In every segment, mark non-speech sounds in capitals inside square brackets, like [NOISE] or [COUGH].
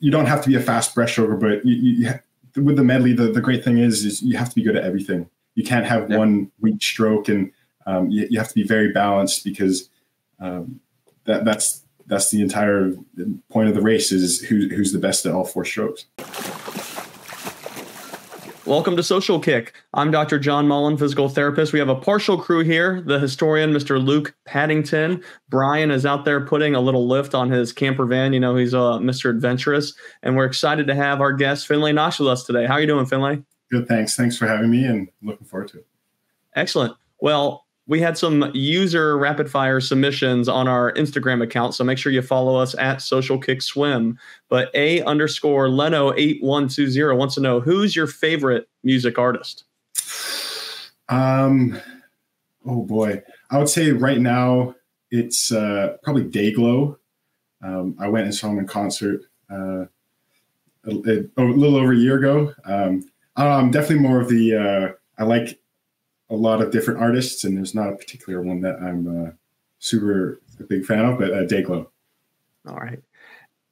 you don't have to be a fast breaststroker, but you, you, with the medley, the, the great thing is, is you have to be good at everything. You can't have yeah. one weak stroke, and um, you, you, have to be very balanced because um, that that's that's the entire point of the race is who, who's the best at all four strokes. Welcome to Social Kick. I'm Dr. John Mullen, physical therapist. We have a partial crew here the historian, Mr. Luke Paddington. Brian is out there putting a little lift on his camper van. You know, he's uh, Mr. Adventurous. And we're excited to have our guest, Finlay Knox, with us today. How are you doing, Finlay? Good, thanks. Thanks for having me and looking forward to it. Excellent. Well, we had some user rapid fire submissions on our Instagram account, so make sure you follow us at Social Kick Swim. But A underscore Leno eight one two zero wants to know who's your favorite music artist. Um, oh boy, I would say right now it's uh, probably Dayglow. Um, I went and saw him in concert uh, a, a, little over a year ago. Um, I'm definitely more of the uh, I like a lot of different artists, and there's not a particular one that I'm uh, super a big fan of, but uh, Dayglow. All right.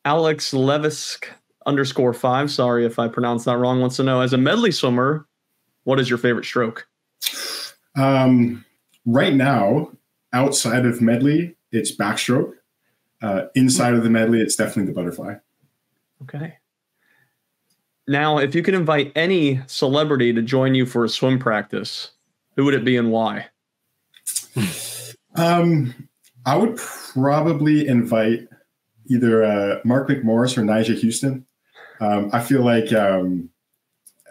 Alex Levisk underscore five, sorry if I pronounced that wrong, wants to know as a medley swimmer, what is your favorite stroke? Um, right now, outside of medley, it's backstroke. Uh, inside of the medley, it's definitely the butterfly. Okay. Now, if you could invite any celebrity to join you for a swim practice, who would it be and why? Um, I would probably invite either uh, Mark McMorris or Nyjah Huston. Um, I feel like um,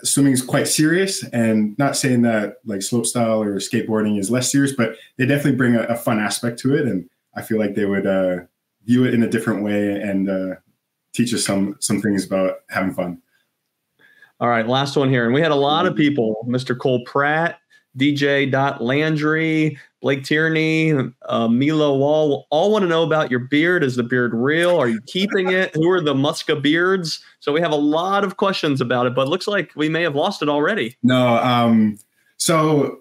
swimming is quite serious, and not saying that like slopestyle or skateboarding is less serious, but they definitely bring a, a fun aspect to it, and I feel like they would uh, view it in a different way and uh, teach us some some things about having fun. All right, last one here, and we had a lot of people: Mr. Cole Pratt, DJ Dot Landry, Blake Tierney, uh, Milo Wall, all want to know about your beard. Is the beard real? Are you keeping it? Who are the Muska beards? So we have a lot of questions about it, but it looks like we may have lost it already. No. Um, so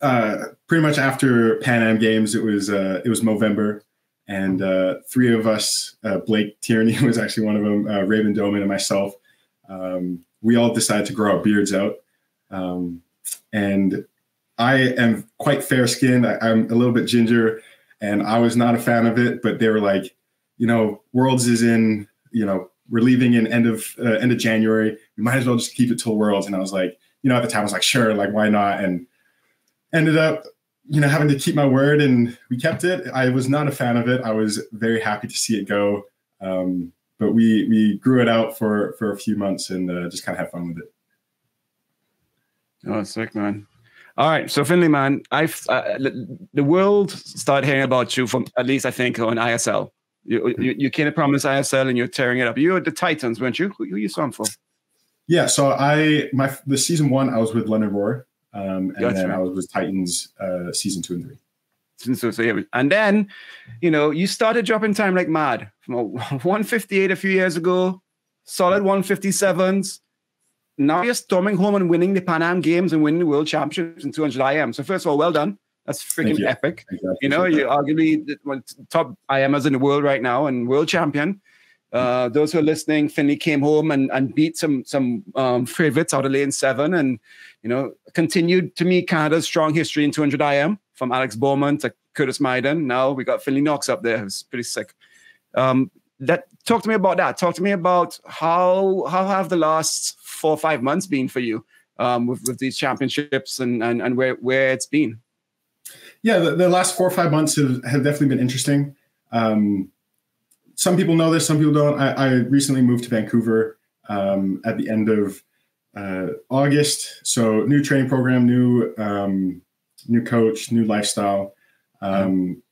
uh, pretty much after Pan Am Games, it was uh, it was November, and uh, three of us, uh, Blake Tierney [LAUGHS] was actually one of them, uh, Raben Dommann and myself, um, we all decided to grow our beards out. Um, and I am quite fair skinned. I'm a little bit ginger, and I was not a fan of it. But they were like, you know, Worlds is in, you know, we're leaving in end of uh, end of January. We might as well just keep it till Worlds. And I was like, you know, at the time I was like, sure, like why not? And ended up, you know, having to keep my word, and we kept it. I was not a fan of it. I was very happy to see it go. Um, but we we grew it out for for a few months and uh, just kind of have fun with it. Oh, sick, man. All right, so Finlay, man, I've uh, the world started hearing about you from at least I think on ISL. You you, you came to Promise ISL and you're tearing it up. You were the Titans, weren't you? Who, who you swam for? Yeah, so I my the season one I was with London Roar, um, and That's then. I was with Titans uh, season two and three. So, so yeah, and then you know you started dropping time like mad from [LAUGHS] 158 a few years ago, solid 157s now you're storming home and winning the Pan Am Games and winning the World Championships in 200 IM. So first of all, well done. That's freaking you. epic. You, you know, you're arguably the top IMers in the world right now and world champion. Uh, those who are listening, Finlay came home and, and beat some some um, favorites out of lane seven, and you know continued to me Canada's strong history in 200 IM from Alex Baumann to Curtis Myden. Now we got Finlay Knox up there, who's pretty sick. Um, that talk to me about that. Talk to me about how how have the last four or five months been for you um, with, with these championships and, and, and where, where it's been? Yeah, the, the last four or five months have, have definitely been interesting. Um, some people know this, some people don't. I, I recently moved to Vancouver um, at the end of uh, August. So new training program, new um, new coach, new lifestyle. Um,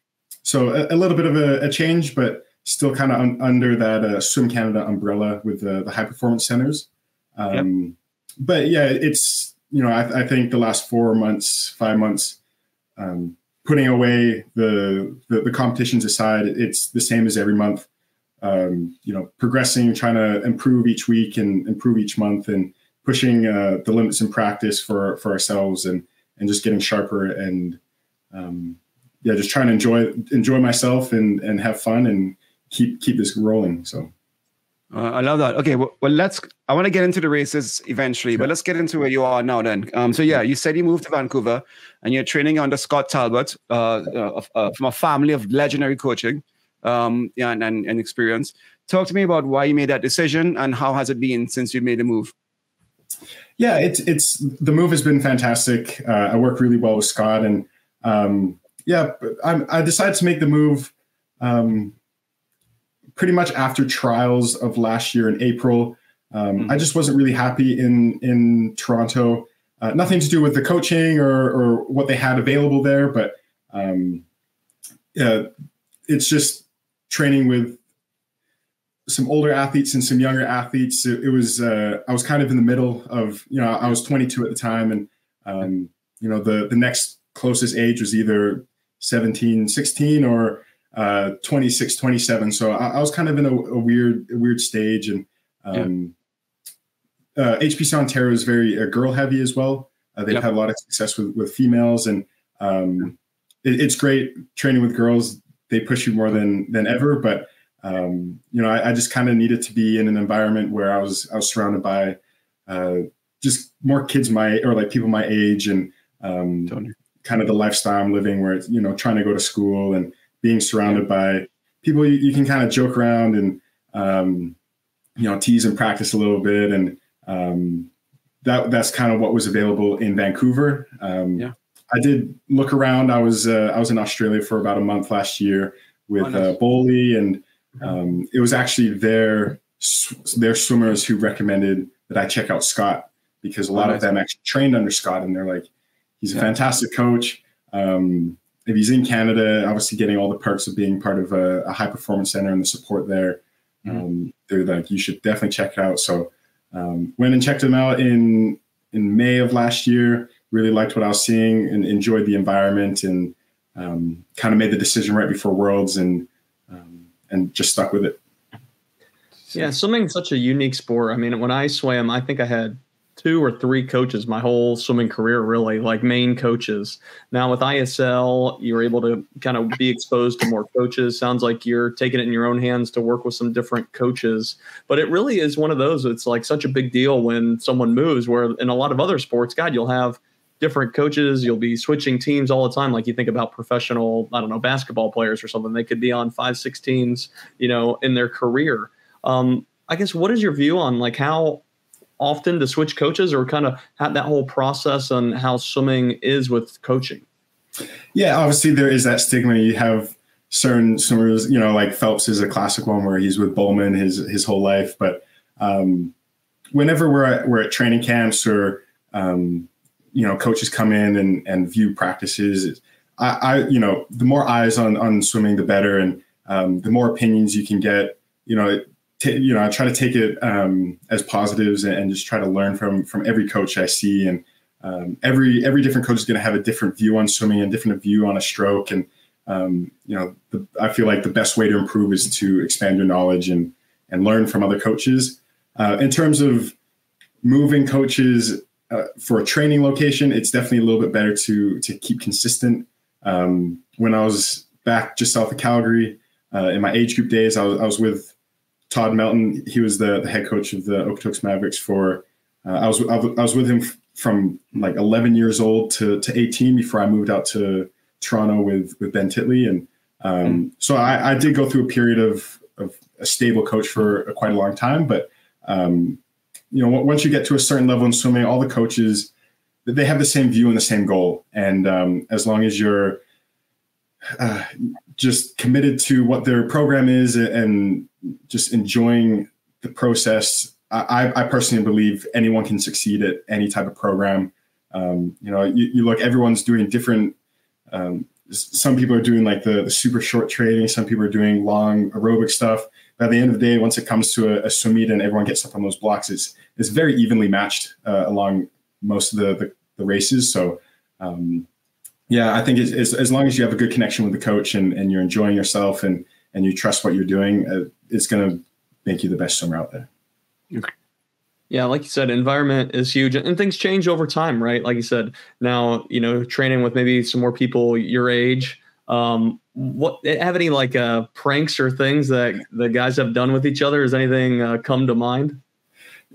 so a, a, little bit of a, a change, but still kind of un- under that uh, Swim Canada umbrella with the, the high performance centers. Um, yep. But yeah, it's you know I, I, think the last four months, five months, um, putting away the, the, the competitions aside, it's the same as every month. Um, you know, progressing, trying to improve each week and improve each month, and pushing uh, the limits in practice for for ourselves, and and just getting sharper and um, yeah, just trying to enjoy enjoy myself and and have fun and keep keep this rolling. So Uh, I love that. Okay, well, well, let's. I want to get into the races eventually, but let's get into where you are now. Then, um, so yeah, you said you moved to Vancouver, and you're training under Scott Talbot, uh, uh, uh, from a family of legendary coaching, um, yeah, and, and, and experience. Talk to me about why you made that decision, and how has it been since you made the move? Yeah, it's it's the move has been fantastic. Uh, I work really well with Scott, and um, yeah, I, I decided to make the move. Um, pretty much after trials of last year in April. Um, mm-hmm. I just wasn't really happy in in Toronto. Uh, nothing to do with the coaching or, or what they had available there, but um, yeah, it's just training with some older athletes and some younger athletes. It, it was uh, I was kind of in the middle of you know I was 22 at the time, and um, you know the the next closest age was either 17, 16 or uh, 26, 27. So I, I was kind of in a, a weird, a weird stage. And um, yeah. uh, HPC Ontario is very uh, girl heavy as well. Uh, they've had a lot of success with, with females, and um, it, it's great training with girls. They push you more than than ever. But um, you know, I, I just kind of needed to be in an environment where I was I was surrounded by uh, just more kids my or like people my age and um, kind of the lifestyle I'm living, where it's you know trying to go to school and being surrounded by people you, you can kind of joke around and um, you know tease and practice a little bit and um, that that's kind of what was available in Vancouver. Um, yeah. I did look around. I was uh, I was in Australia for about a month last year with oh, nice. uh, Bowley, and um, it was actually their their swimmers who recommended that I check out Scott because a lot oh, nice. of them actually trained under Scott, and they're like, he's a yeah. fantastic coach. Um, if he's in Canada, obviously getting all the perks of being part of a, a high performance center and the support there, mm-hmm. um, they're like, you should definitely check it out. So um, went and checked them out in in May of last year. Really liked what I was seeing and enjoyed the environment and um, kind of made the decision right before Worlds and um, and just stuck with it. Yeah, swimming's such a unique sport. I mean, when I swam, I think I had two or three coaches my whole swimming career, really, like main coaches. Now with ISL, you're able to kind of be exposed to more coaches. Sounds like you're taking it in your own hands to work with some different coaches. But it really is one of those, it's like such a big deal when someone moves, where in a lot of other sports, God, you'll have different coaches. You'll be switching teams all the time. Like you think about professional, I don't know, basketball players or something. They could be on five, six teams, you know, in their career. Um, I guess what is your view on like how often to switch coaches or kind of that whole process on how swimming is with coaching? Yeah, obviously there is that stigma. You have certain swimmers, you know, like Phelps is a classic one where he's with Bowman his his whole life. But um, whenever we're at, we're at training camps or um, you know coaches come in and and view practices, I, I you know the more eyes on on swimming, the better, and um, the more opinions you can get. You know, t- you know, I try to take it um, as positives and, and, just try to learn from from every coach I see. And um, every every different coach is going to have a different view on swimming and different view on a stroke. And um, you know, the, I feel like the best way to improve is to expand your knowledge and and learn from other coaches. Uh, in terms of moving coaches uh, for a training location, it's definitely a little bit better to to keep consistent. Um, when I was back just south of Calgary uh, in my age group days, I was, I was with Todd Melton, he was the, the head coach of the Okotoks Mavericks for. Uh, I was I was with him from like 11 years old to, to 18 before I moved out to Toronto with with Ben Titley, and um, mm. so I, I, did go through a period of of a stable coach for a, quite a long time. But um, you know, once you get to a certain level in swimming, all the coaches they have the same view and the same goal, and um, as long as you're uh, just committed to what their program is and just enjoying the process. I, I personally believe anyone can succeed at any type of program. Um, you know, you, you, look, everyone's doing different. Um, some people are doing like the, the, super short training. Some people are doing long aerobic stuff. But at the end of the day, once it comes to a, a swim meet and everyone gets up on those blocks, it's it's very evenly matched uh, along most of the, the, the races. So um, yeah, I think it's, it's, as long as you have a good connection with the coach and, and you're enjoying yourself and and you trust what you're doing, uh, it's going to make you the best swimmer out there. Okay. Yeah, like you said, environment is huge and things change over time, right? Like you said, now, you know, training with maybe some more people your age, Um, what have any like uh, pranks or things that the guys have done with each other? Has anything uh, come to mind?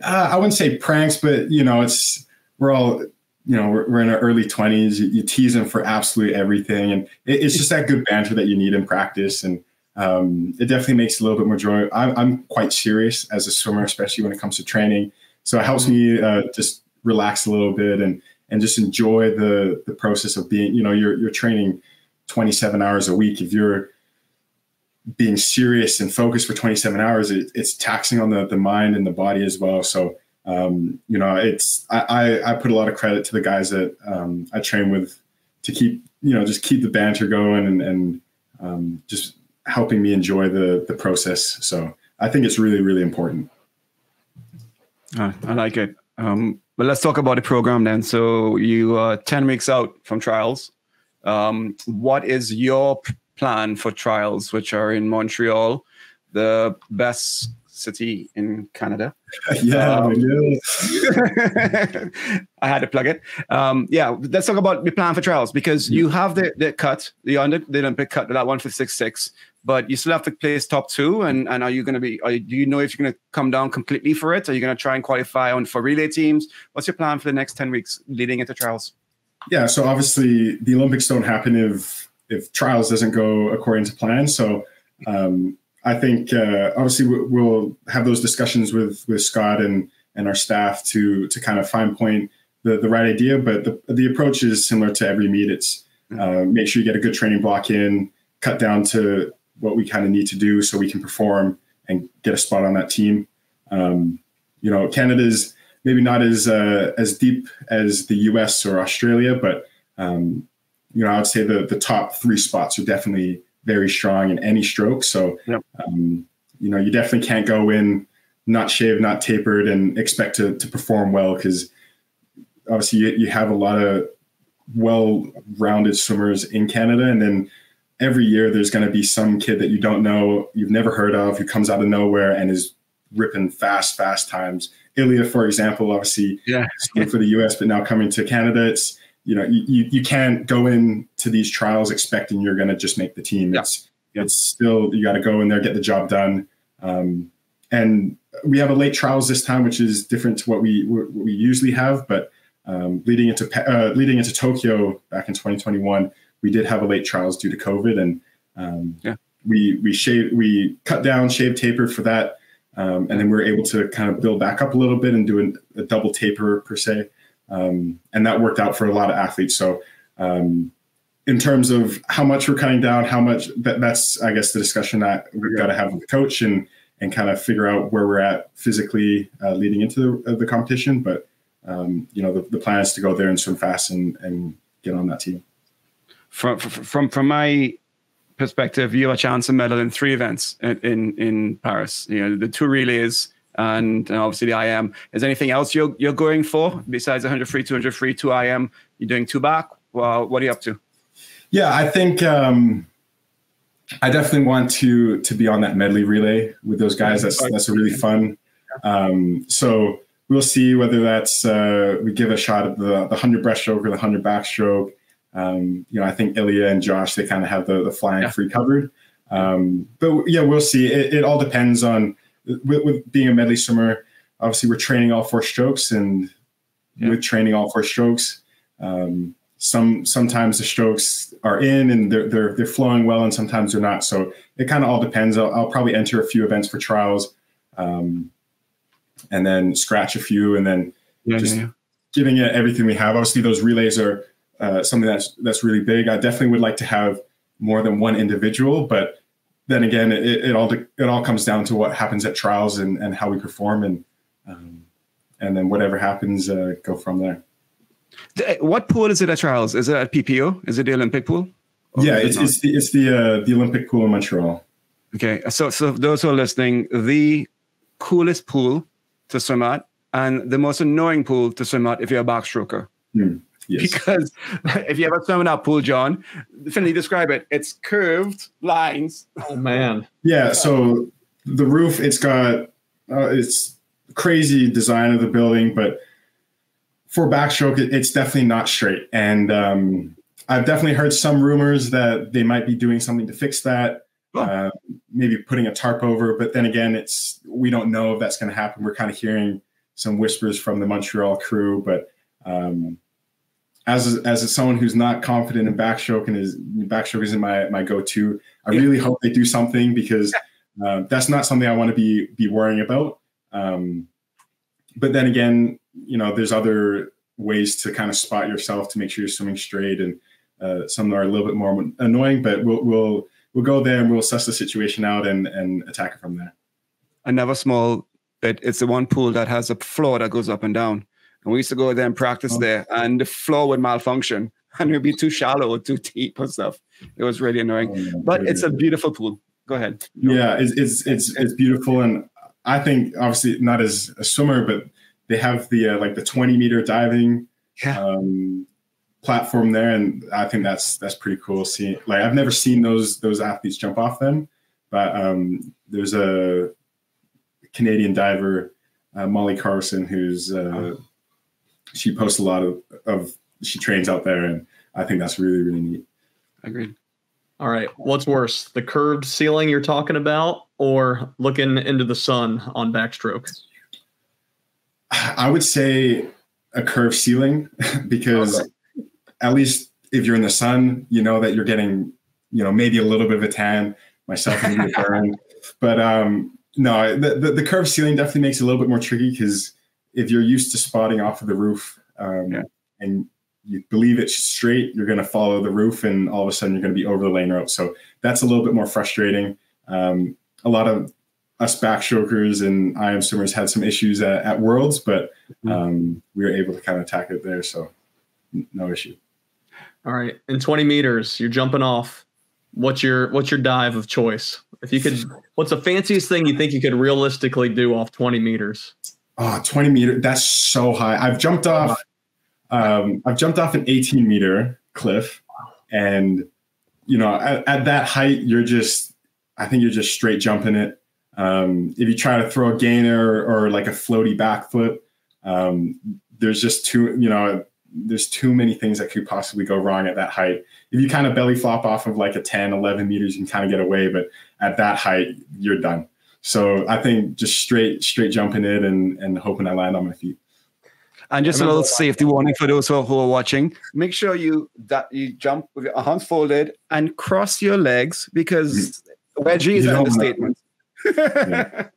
Uh, I wouldn't say pranks, but you know, it's we're all you know we're, we're in our early twenties. You, you, tease them for absolutely everything, and it, it's just that good banter that you need in practice, and um, it definitely makes a little bit more joy. I'm, I'm, quite serious as a swimmer, especially when it comes to training, so it helps me uh, just relax a little bit and and just enjoy the the process of being. You know, you're you're training 27 hours a week. If you're being serious and focused for 27 hours, it, it's taxing on the, the mind and the body as well. So, um, you know, it's, I, I, I, put a lot of credit to the guys that um, I train with to keep, you know, just keep the banter going and, and um, just helping me enjoy the, the process. So I think it's really, really important. Uh, I like it. Um, but let's talk about the program then. So you are 10 weeks out from trials. Um, what is your plan for trials, which are in Montreal, the best city in Canada. [LAUGHS] yeah, um, [LAUGHS] I had to plug it. Um, yeah, let's talk about the plan for trials because you have the, the cut, the under the Olympic cut, that one for six six, but you still have to place top two. And, and are you going to be? Are, do you know if you're going to come down completely for it? Are you going to try and qualify on for relay teams? What's your plan for the next ten weeks leading into trials? Yeah, so obviously the Olympics don't happen if if trials doesn't go according to plan. So um, I think uh, obviously we'll have those discussions with with Scott and and our staff to to kind of fine point the the right idea. But the the approach is similar to every meet. It's uh, make sure you get a good training block in, cut down to what we kind of need to do so we can perform and get a spot on that team. Um, you know, Canada's maybe not as uh, as deep as the U.S. or Australia, but um, you know, I would say the the top three spots are definitely very strong in any stroke. So, yep. um, you know, you definitely can't go in not shaved, not tapered, and expect to to perform well because obviously you, you have a lot of well-rounded swimmers in Canada, and then every year there's going to be some kid that you don't know, you've never heard of, who comes out of nowhere and is ripping fast, fast times. Ilya, for example, obviously yeah. for the US, but now coming to Canada, it's you know, you, you can't go into these trials expecting you're going to just make the team. Yeah. It's, it's still, you got to go in there, get the job done. Um, and we have a late trials this time, which is different to what we, what we usually have. But um, leading into, uh, leading into Tokyo back in 2021, we did have a late trials due to COVID. And um, yeah. we, we shaved, we cut down, shaved, tapered for that. Um, and then we are able to kind of build back up a little bit and do a, a double taper per se. Um, and that worked out for a lot of athletes. So, um, in terms of how much we're cutting down, how much that, that's, I guess, the discussion that we've got to have with the coach and and kind of figure out where we're at physically uh, leading into the, uh, the competition. But um, you know, the, the, plan is to go there and swim fast and and get on that team. From from from my perspective, you have a chance to medal in three events in in, in Paris. You know, the two relays and, and obviously the IM. Is anything else you're you're going for besides 100 free, 200 free, two IM? You're doing two back. Well, what are you up to? Yeah, I think um, I definitely want to to be on that medley relay with those guys. That's that's a really fun. Um, so we'll see whether that's uh, we give a shot at the the hundred breaststroke or the hundred backstroke. Um, you know, I think Ilya and Josh they kind of have the the flying yeah. free covered. Um, but yeah, we'll see. It, it all depends on with, with, being a medley swimmer, obviously we're training all four strokes, and yeah. with training all four strokes, um, some sometimes the strokes are in and they're they're they're flowing well, and sometimes they're not. So it kind of all depends. I'll, I'll, probably enter a few events for trials, um, and then scratch a few, and then yeah, just yeah, giving it everything we have. Obviously, those relays are uh, something that's that's really big. I definitely would like to have more than one individual, but then again, it, it, all it all comes down to what happens at trials and, and how we perform, and um, and then whatever happens, uh, go from there. What pool is it at trials? Is it at PPO? Is it the Olympic pool? Yeah, it's, it's the it's the uh, the Olympic pool in Montreal. Okay, so so those who are listening, the coolest pool to swim at, and the most annoying pool to swim at if you're a backstroker. Hmm. Yes. Because if you ever swim in that pool, John, Finlay, describe it. It's curved lines. Oh man. Yeah. So the roof, it's got uh, it's crazy design of the building, but for backstroke, it's definitely not straight. And um, I've definitely heard some rumors that they might be doing something to fix that. Oh. Uh, maybe putting a tarp over, but then again, it's we don't know if that's going to happen. We're kind of hearing some whispers from the Montreal crew, but um, as a, as a, someone who's not confident in backstroke and is backstroke isn't my my go to, I Yeah. really hope they do something because uh, that's not something I want to be be worrying about. Um, but then again, you know, there's other ways to kind of spot yourself to make sure you're swimming straight, and uh, some are a little bit more annoying. But we'll we'll we'll go there and we'll assess the situation out and and attack it from there. Another small bit. It's the one pool that has a floor that goes up and down. And we used to go there and practice Oh. there, and the floor would malfunction, [LAUGHS] and it would be too shallow or too deep and stuff. It was really annoying. But it's a beautiful pool. Go ahead. yeah, it's it's it's, it's beautiful, and I think obviously not as a swimmer, but they have the uh, like the 20 meter diving Yeah. um, platform there, and I think that's that's pretty cool. Seeing like I've never seen those those athletes jump off them, but um, there's a Canadian diver, uh, Molly Carlson, who's uh, she posts a lot of of she trains out there, and I think that's really really neat. Agreed. All right. What's worse, the curved ceiling you're talking about, or looking into the sun on backstroke? I would say a curved ceiling [LAUGHS] because at least if you're in the sun, you know that you're getting, you know, maybe a little bit of a tan. Myself, maybe a burn. But um, no, the, the, the curved ceiling definitely makes it a little bit more tricky because if you're used to spotting off of the roof um, Yeah. and you believe it's straight, you're going to follow the roof, and all of a sudden you're going to be over the lane rope. So that's a little bit more frustrating. Um, a lot of us backstrokers and IM swimmers had some issues at, at Worlds, but um, we were able to kind of attack it there. So no issue. All right. In 20 meters, you're jumping off. What's your what's your dive of choice? If you could, what's the fanciest thing you think you could realistically do off 20 meters? Oh, 20 meter. That's so high. I've jumped off. Um, I've jumped off an 18 meter cliff, and you know, at, at that height, you're just. I think you're just straight jumping it. Um, if you try to throw a gainer or, or like a floaty backflip, um, there's just too. You know, there's too many things that could possibly go wrong at that height. If you kind of belly flop off of like a 10, 11 meters, you can kind of get away, but at that height, you're done. So I think just straight straight jumping it and and hoping I land on my feet. And just a little safety warning for those who are, watching. Make sure you that you jump with your arms folded and cross your legs because wedgie is You an don't understatement. [LAUGHS]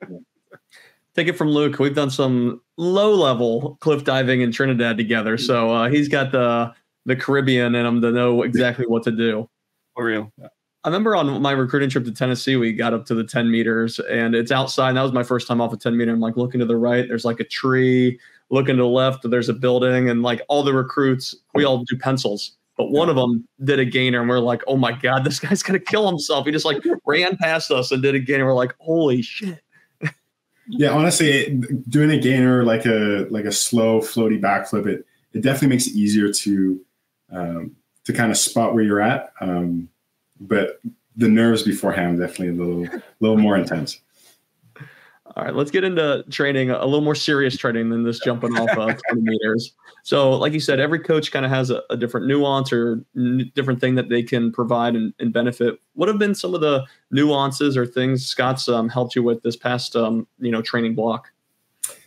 Take it from Luke. We've done some low level cliff diving in Trinidad together, so uh, he's got the the Caribbean in him to know exactly what to do. For real. I remember on my recruiting trip to Tennessee, we got up to the 10 meters and it's outside. And that was my first time off a 10 meter. I'm like looking to the right, there's like a tree, looking to the left, there's a building, and like all the recruits, we all do pencils. But one of them did a gainer, and we're like, oh my God, this guy's gonna kill himself. He just like ran past us and did a gainer. We're like, holy shit. Yeah, honestly, it, doing a gainer like a like a slow floaty backflip, it it definitely makes it easier to um, to kind of spot where you're at. Um, but the nerves beforehand definitely a little little more intense. All right, let's get into training, a little more serious training than this jumping off uh, [LAUGHS] 20 meters. So, like you said, every coach kind of has a, a different nuance or n- different thing that they can provide and, and benefit. What have been some of the nuances or things Scott's um, helped you with this past, um, you know, training block?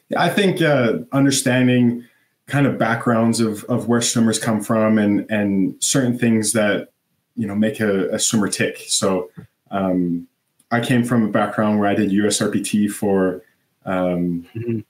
Yeah, I think uh, understanding kind of backgrounds of of where swimmers come from and and certain things that you know make a, a swimmer tick. So um, I came from a background where I did USRPT for um, Mhm.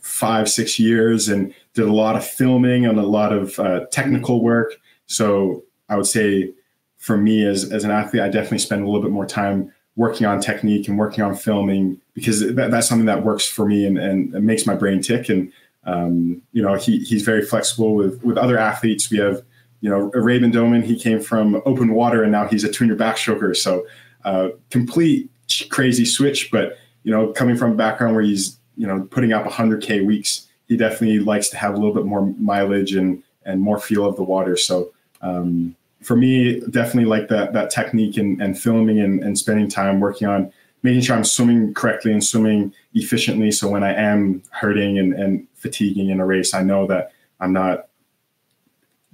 five six years and did a lot of filming and a lot of uh, technical work. So I would say for me as as an athlete, I definitely spend a little bit more time working on technique and working on filming because that, that's something that works for me and, and makes my brain tick. And um, you know, he he's very flexible with with other athletes. We have you know a Raben Dommann. He came from open water and now he's a tuner backstroker. So uh, complete crazy switch. But you know, coming from a background where he's you know putting up 100k weeks, he definitely likes to have a little bit more mileage and and more feel of the water. So. Um, for me, definitely like that that technique and, and filming and, and spending time working on making sure I'm swimming correctly and swimming efficiently. So when I am hurting and, and fatiguing in a race, I know that I'm not,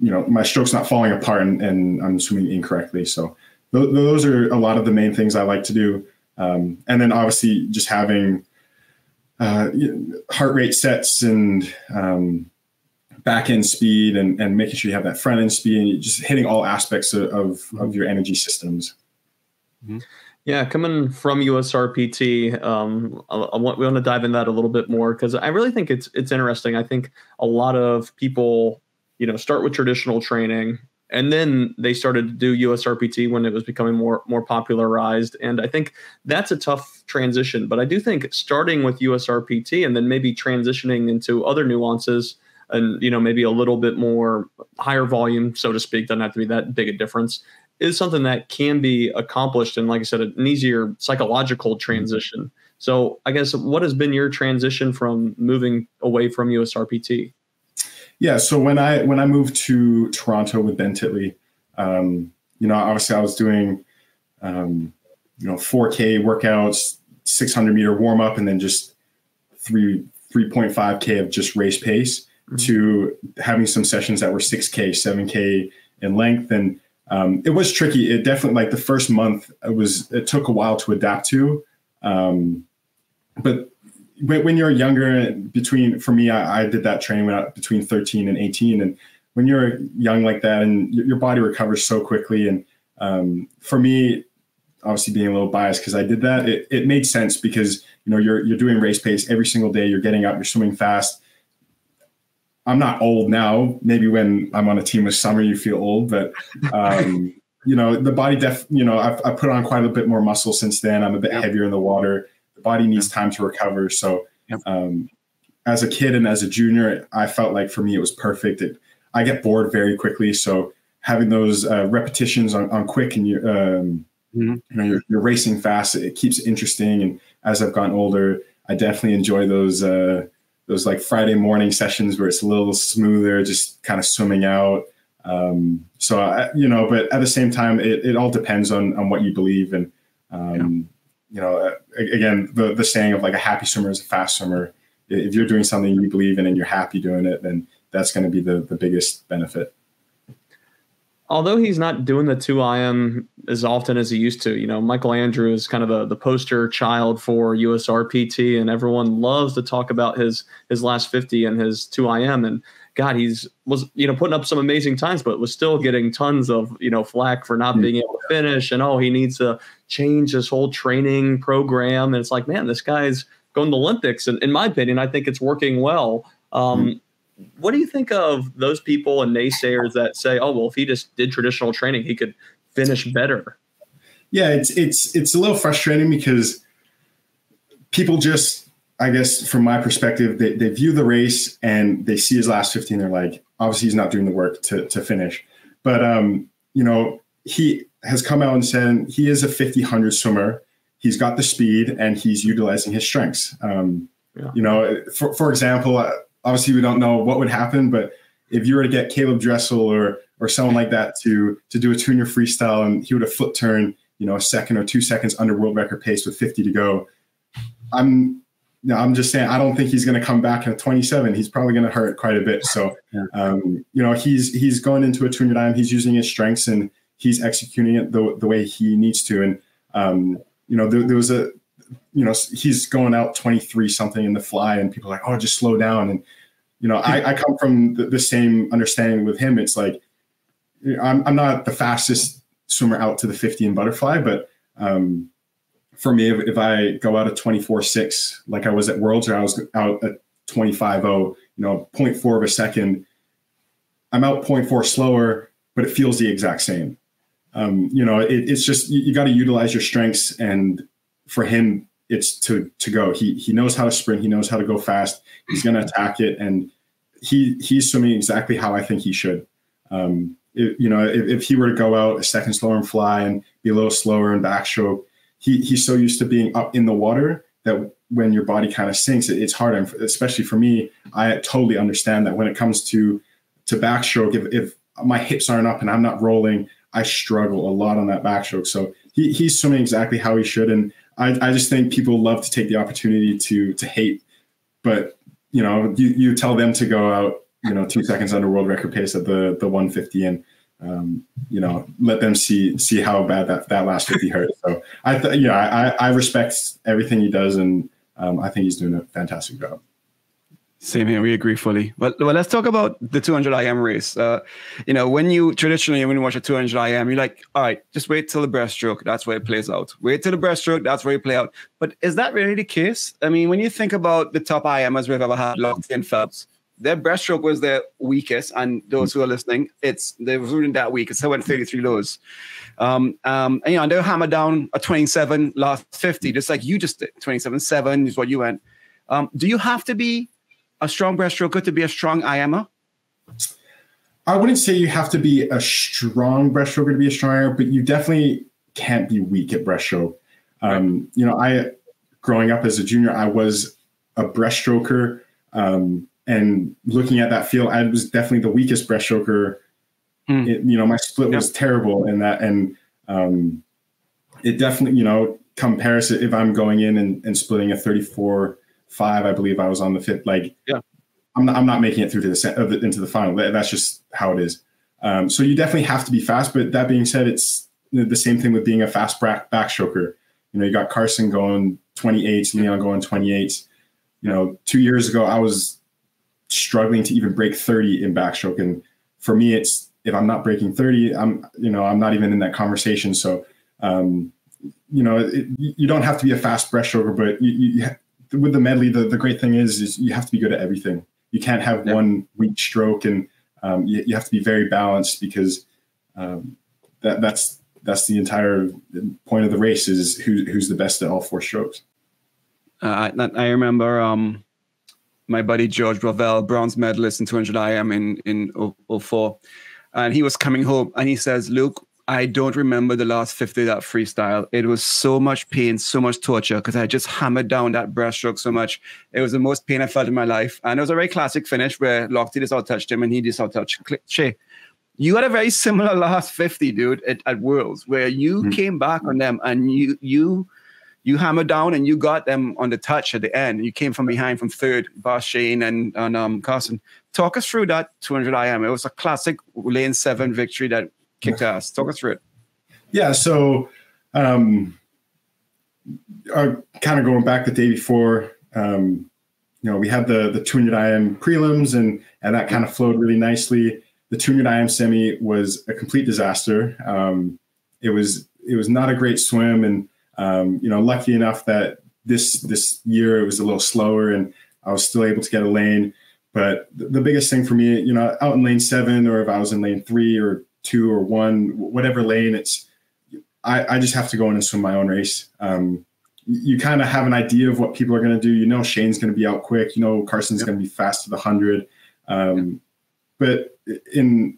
you know my stroke's not falling apart and, and I'm swimming incorrectly. So th- those are a lot of the main things I like to do. Um, and then obviously just having uh, heart rate sets and um, back end speed and, and making sure you have that front end speed and just hitting all aspects of, of, mm-hmm. of your energy systems. Mm-hmm. Yeah, coming from USRPT, um, I, I, want we want to dive in that a little bit more because I really think it's it's interesting. I think a lot of people, you know, start with traditional training and then they started to do USRPT when it was becoming more more popularized. And I think that's a tough transition. But I do think starting with USRPT and then maybe transitioning into other nuances and you know maybe a little bit more higher volume, so to speak, doesn't have to be that big a difference is something that can be accomplished and like i said an easier psychological transition so i guess what has been your transition from moving away from usrpt yeah so when i when i moved to toronto with ben titley um, you know obviously i was doing um, you know 4k workouts 600 meter warm up and then just 3 3.5k of just race pace mm-hmm. to having some sessions that were 6k 7k in length and um, it was tricky. It definitely like the first month it was it took a while to adapt to. Um, but when you're younger, between for me, I, I did that training when between 13 and 18, and when you're young like that, and your, your body recovers so quickly, and um, for me, obviously being a little biased because I did that, it, it made sense because you know you're you're doing race pace every single day, you're getting up, you're swimming fast, I'm not old now. Maybe when I'm on a team with Summer, you feel old, but um, [LAUGHS] you know, the body def. You know, I've, I've, put on quite a bit more muscle since then. I'm a bit heavier in the water. Body needs time to recover. So, um, as a kid and as a junior, I felt like for me it was perfect. It, I get bored very quickly, so having those uh, repetitions on, on quick and you um, mm-hmm. you know you're, you're, racing fast, it keeps it interesting. And as I've gotten older, I definitely enjoy those. Uh, those like Friday morning sessions where it's a little smoother, just kind of swimming out. Um, so I, you know, but at the same time, it, it all depends on on what you believe and. Um, yeah. You know, again, the the saying of like a happy swimmer is a fast swimmer. If you're doing something you believe in and you're happy doing it, then that's going to be the the biggest benefit although he's not doing the 2IM as often as he used to, you know, Michael Andrew is kind of the, the poster child for USRPT, and everyone loves to talk about his his last 50 and his 2IM. And God, he's was you know putting up some amazing times, but was still getting tons of you know flack for not being able to finish. And oh, he needs to change his whole training program. And it's like, man, this guy's going to the Olympics, and in my opinion, I think it's working well. Um, mm-hmm what do you think of those people and naysayers that say, "Oh, well, if he just did traditional training, he could finish better"? Yeah, it's it's it's a little frustrating because people just, I guess, from my perspective, they, they view the race and they see his last 15. They're like, obviously, he's not doing the work to to finish. But um, you know, he has come out and said he is a 50 100 swimmer. He's got the speed and he's utilizing his strengths. Um, yeah. You know, for, for example, obviously we don't know what would happen, but if you were to get Caeleb Dressel or or someone like that to to do a tuner freestyle and he would have flip turn, you know, a second or two seconds under world record pace with 50 to go, I'm know, I'm just saying I don't think he's going to come back at 27. He's probably going to hurt quite a bit. So, um, you know, he's he's going into a time. He's using his strengths and he's executing it the, the way he needs to. And um, you know, there, there was a you know, he's going out 23 something in the fly, and people are like, oh, just slow down. And, you know, I, I come from the, the, same understanding with him. It's like, I'm, I'm not the fastest swimmer out to the 50 in butterfly, but um, for me, if, if, I go out at 24 6, like I was at Worlds, or I was out at 25 0, you know, 0.4 of a second, I'm out 0.4 slower, but it feels the exact same. Um, you know, it, it's just you, you got to utilize your strengths and for him, it's to to go. He he knows how to sprint. He knows how to go fast. He's going to attack it, and he he's swimming exactly how I think he should. Um, it, you know, if, if, he were to go out a second slower and fly and be a little slower and backstroke, he he's so used to being up in the water that when your body kind of sinks, it, it's hard. And especially for me, I totally understand that when it comes to to backstroke, if, if my hips aren't up and I'm not rolling, I struggle a lot on that backstroke. So he, he's swimming exactly how he should. And I, I just think people love to take the opportunity to to hate, but you know, you, you tell them to go out you know, two seconds under world record pace at the the 150 and um, you know, let them see see how bad that that last 50 hurt. So I, th- yeah, I I respect everything he does, and um, I think he's doing a fantastic job. Same here. We agree fully. Well, well, let's talk about the 200 IM race. Uh, you know, when you traditionally when you watch a 200 IM, you're like, all right, just wait till the breaststroke. That's where it plays out. Wait till the breaststroke. That's where it play out. But is that really the case? I mean, when you think about the top IMers we've ever had, Lochte and Phelps, their breaststroke was their weakest. And those who are listening, it's they were running that weak. It's went 33 lows. Um, um, and you know, they'll hammer down a 27 last 50, just like you just did. 27-7 is what you went. Um, do you have to be a strong breaststroker to be a strong IMer? I wouldn't say you have to be a strong breaststroker to be a strong IMer, but you definitely can't be weak at breaststroke. Um, you know, I growing up as a junior, I was a breaststroker, um, and looking at that field, I was definitely the weakest breaststroker. Mm. It, you know, my split yep. was terrible in that, and um, it definitely, you know, comparison if I'm going in and, and splitting a 34 five, I believe I was on the fifth. Like, yeah, I'm not, I'm not making it through to the, into the final. That's just how it is. Um, so you definitely have to be fast. But that being said, it's the same thing with being a fast back backstroker. You know, you got Carson going 28, Leon going 28. You know, two years ago, I was struggling to even break 30 in backstroke. And for me, it's if I'm not breaking 30, I'm, you know, I'm not even in that conversation. So, um, you know, it, you don't have to be a fast breaststroker, but you, you, with the medley, the, the great thing is, is you have to be good at everything. You can't have yeah. one weak stroke, and um, you, you, have to be very balanced because um, that, that's that's the entire point of the race is who, who's the best at all four strokes. Uh, I, I remember um, my buddy George Bovell, bronze medalist in 200 IM in in 04, and he was coming home and he says, "Luke, I don't remember the last 50 of that freestyle. It was so much pain, so much torture because I just hammered down that breaststroke so much. It was the most pain I felt in my life. And it was a very classic finish where Lochte just out touched him and he just out touched Che. You had a very similar [LAUGHS] last 50, dude, at, at Worlds where you mm-hmm. came back on them and you you you hammered down and you got them on the touch at the end. You came from behind from third, Boss Shaine and, and um, Carson. Talk us through that 200 IM. It was a classic lane seven victory that kicked ass. Talk us through it. Yeah. So, um, uh, kind of going back the day before, um, you know, we had the the 200 IM prelims, and and that kind of flowed really nicely. The 200 IM semi was a complete disaster. Um, it was it was not a great swim, and um, you know, lucky enough that this this year it was a little slower, and I was still able to get a lane. But the biggest thing for me, you know, out in lane seven, or if I was in lane three or two or one, whatever lane. It's I, I just have to go in and swim my own race. Um, you kind of have an idea of what people are going to do. You know, Shaine's going to be out quick. You know, Carson's going to be fast to the hundred. Um, but in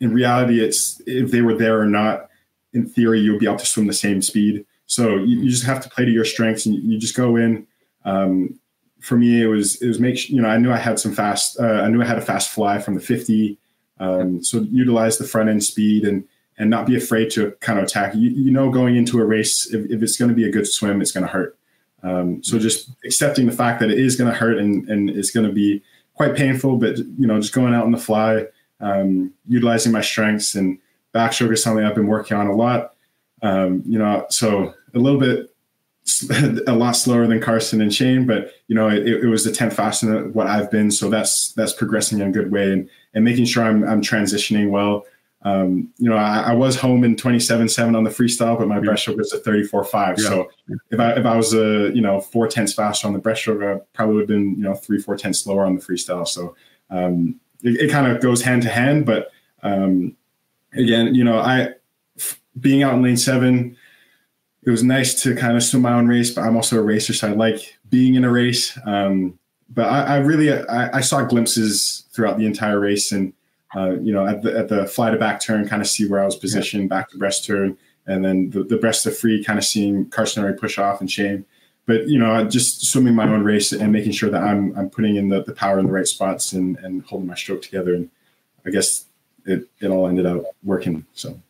in reality, it's if they were there or not. In theory, you'll be able to swim the same speed. So you, you just have to play to your strengths, and you, just go in. Um, for me, it was it was make you know I knew I had some fast. Uh, I knew I had a fast fly from the fifty. Um, so utilize the front end speed and and not be afraid to kind of attack. You, you know, going into a race, if, if it's going to be a good swim, it's going to hurt. Um, so just accepting the fact that it is going to hurt and, and it's going to be quite painful, but you know, just going out on the fly, um, utilizing my strengths and backstroke is something I've been working on a lot. Um, you know, so a little bit [LAUGHS] a lot slower than Carson and Shaine, but you know, it, it was the 10th faster than what I've been. So that's, that's progressing in a good way and, and making sure I'm, I'm transitioning well. Um, you know, I, I, was home in 27.7 on the freestyle, but my yeah. breaststroke was a 34.5. Yeah. So if I, if I was a, you know, four tenths faster on the breaststroke, I probably would have been, you know, three, four tenths slower on the freestyle. So um, it, it kind of goes hand to hand, but um, again, you know, I, being out in lane seven, it was nice to kind of swim my own race, but I'm also a racer, so I like being in a race. Um, but I, I really I, I, saw glimpses throughout the entire race, and uh, you know at the at the fly to back turn, kind of see where I was positioned, yeah. back to breast turn, and then the, the breast to free, kind of seeing Carson push off and Shaine. But you know, just swimming my own race and making sure that I'm I'm putting in the, the power in the right spots and and holding my stroke together, and I guess it it all ended up working. So.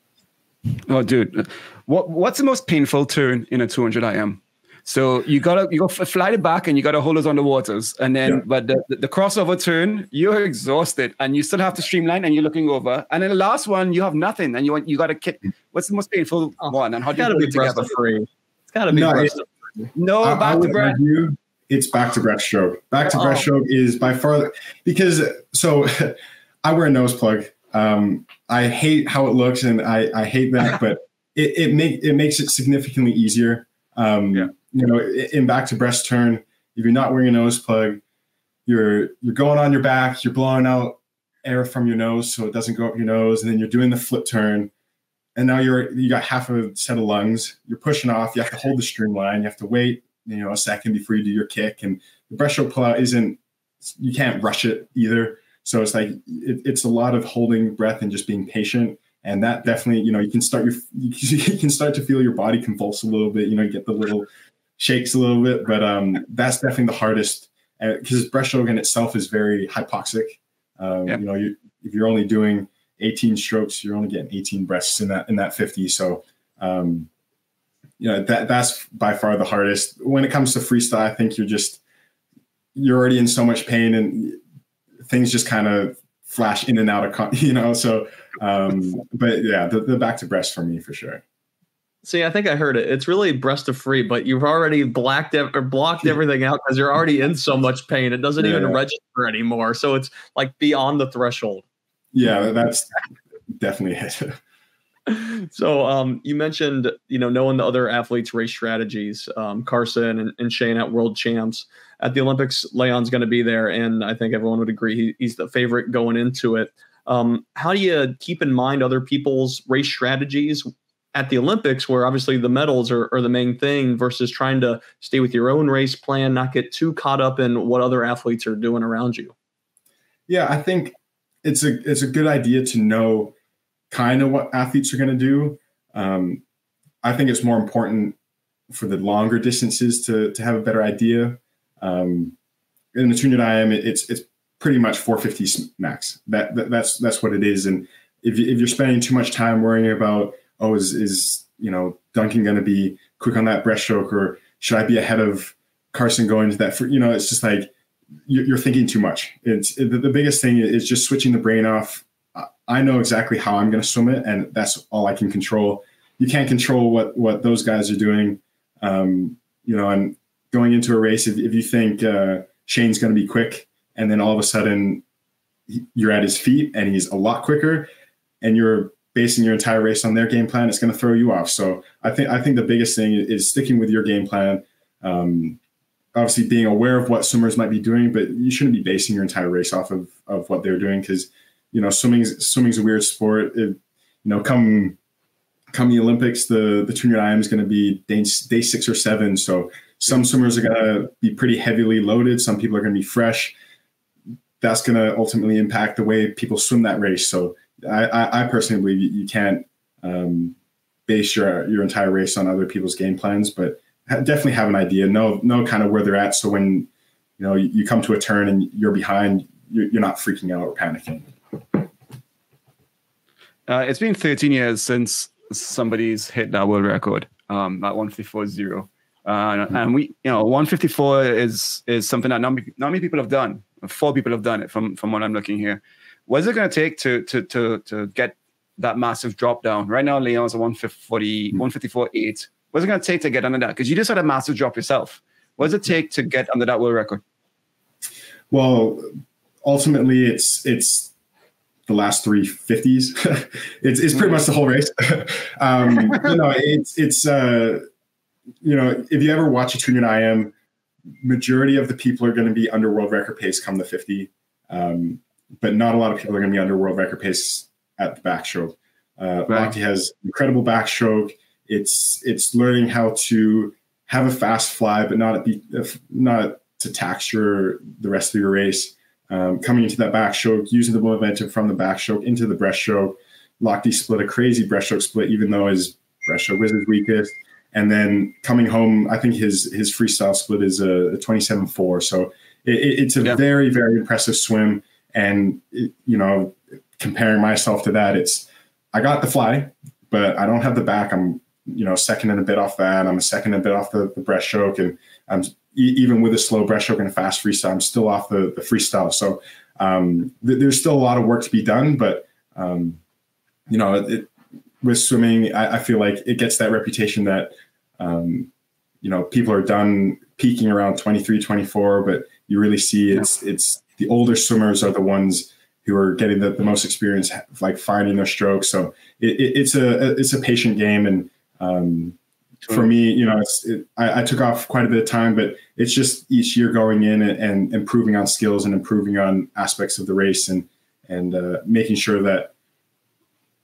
Oh, dude, what what's the most painful turn in a 200 IM? So you gotta you gotta fly it back and you gotta hold us on the waters. And then Yeah. but the, the, the crossover turn, you're exhausted and you still have to streamline and you're looking over. And then the last one, you have nothing and you want you gotta kick. What's the most painful Oh, one? And how do you got to hold be it together? breast free. It's got to be No, breast. No, I, I back to would breath. argue it's back to breaststroke. Back to Oh. breaststroke is by far because so [LAUGHS] I wear a nose plug. Um, I hate how it looks and I, I hate that, but it, it make it makes it significantly easier. Um, Yeah. you know, in back to breast turn, if you're not wearing a nose plug, you're you're going on your back, you're blowing out air from your nose so it doesn't go up your nose, and then you're doing the flip turn. And now you're you got half a set of lungs. You're pushing off. You have to hold the streamline. You have to wait, you know, a second before you do your kick. And the breast breaststroke pullout isn't. You can't rush it either. So it's like it, it's a lot of holding breath and just being patient. And that definitely, you know, you can start your [LAUGHS] you can start to feel your body convulse a little bit. You know, you get the little shakes a little bit. But um, that's definitely the hardest because breaststroke in itself is very hypoxic. Um, Yep. You know, you, if you're only doing 18 strokes, you're only getting 18 breaths in that in that 50. So, um, you know that that's by far the hardest. When it comes to freestyle, I think you're just you're already in so much pain, and things just kind of flash in and out of con- [LAUGHS] you know. So, um, [LAUGHS] but yeah, the, the back to breast for me for sure. See, I think I heard it. It's really breast to free, but you've already blacked ev- or blocked everything out because you're already in so much pain. It doesn't even Yeah. register anymore. So it's like beyond the threshold. Yeah, that's definitely it. [LAUGHS] so um, you mentioned you know knowing the other athletes race strategies um, carson and, and Shaine at world champs at the olympics leon's going to be there and i think everyone would agree he, he's the favorite going into it um, how do you keep in mind other people's race strategies at the olympics where obviously the medals are, are the main thing versus trying to stay with your own race plan not get too caught up in what other athletes are doing around you Yeah, I think it's a it's a good idea to know kind of what athletes are going to do. Um, I think it's more important for the longer distances to to have a better idea. Um, in the 200 IM, it- it's it's pretty much 450 max. That, that that's that's what it is. And if if you're spending too much time worrying about oh is is you know Duncan going to be quick on that breaststroke or should I be ahead of Carson going to that? For, you know, it's just like you're thinking too much. It's it, the biggest thing is just switching the brain off. I- I know exactly how I'm going to swim it, and that's all I can control. You can't control what what those guys are doing. Um, you know, and going into a race, if, if you think uh, Shaine's going to be quick, and then all of a sudden you're at his feet and he's a lot quicker, and you're basing your entire race on their game plan, it's going to throw you off. So I think I think the biggest thing is sticking with your game plan. Um, obviously being aware of what swimmers might be doing, but you shouldn't be basing your entire race off of, of what they're doing because you know swimming's swimming's a weird sport. It, you know, come come the Olympics, the the 200 IM is going to be day, day six or seven. So some swimmers are going to be pretty heavily loaded. Some people are going to be fresh. That's going to ultimately impact the way people swim that race. So I, I, I personally believe you, can't um, base your your entire race on other people's game plans, but definitely have an idea, know know kind of where they're at. So when you know you, come to a turn and you're behind, you're, you're not freaking out or panicking. Uh, it's been 13 years since somebody's hit that world record um, at 154.0. Uh, and we, you know, 154 is is something that not, not many people have done. Four people have done it from from what I'm looking here. What is it going to take to to to to get that massive drop down? Right now, Leon's at 140, 154.8. What's it going to take to get under that? Because you just had a massive drop yourself. What does it take to get under that world record? Well, ultimately, it's it's the last three fifties. [LAUGHS] it's it's pretty much the whole race. [LAUGHS] um, you know, it's it's uh, you know, if you ever watch a 200 IM, majority of the people are going to be under world record pace come the fifty, um, but not a lot of people are going to be under world record pace at the backstroke. Uh, Right. Lochte has incredible backstroke. It's it's learning how to have a fast fly, but not be not to tax your the rest of your race. Um, coming into that backstroke, using the momentum from the backstroke into the breaststroke. Lochte split a crazy breaststroke split, even though his breaststroke was his weakest. And then coming home, I think his his freestyle split is a, a 27-4. So it, it- it's a Yeah. very very impressive swim. And it- you know, comparing myself to that, it's I got the fly, but I don't have the back. I'm you know second and a bit off that. I'm a second and a bit off the, the breaststroke, and I'm even with a slow breaststroke and a fast freestyle, I'm still off the, the freestyle. So um, th- there's still a lot of work to be done, but um, you know, it, with swimming, I, I, feel like it gets that reputation that um, you know people are done peaking around 23, 24, but you really see it's it's the older swimmers are the ones who are getting the, the most experience, like finding their strokes. So it, it, it's a it's a patient game, and um, for me, you know, it, I, I, took off quite a bit of time, but it's just each year going in and, and improving on skills and improving on aspects of the race and and uh, making sure that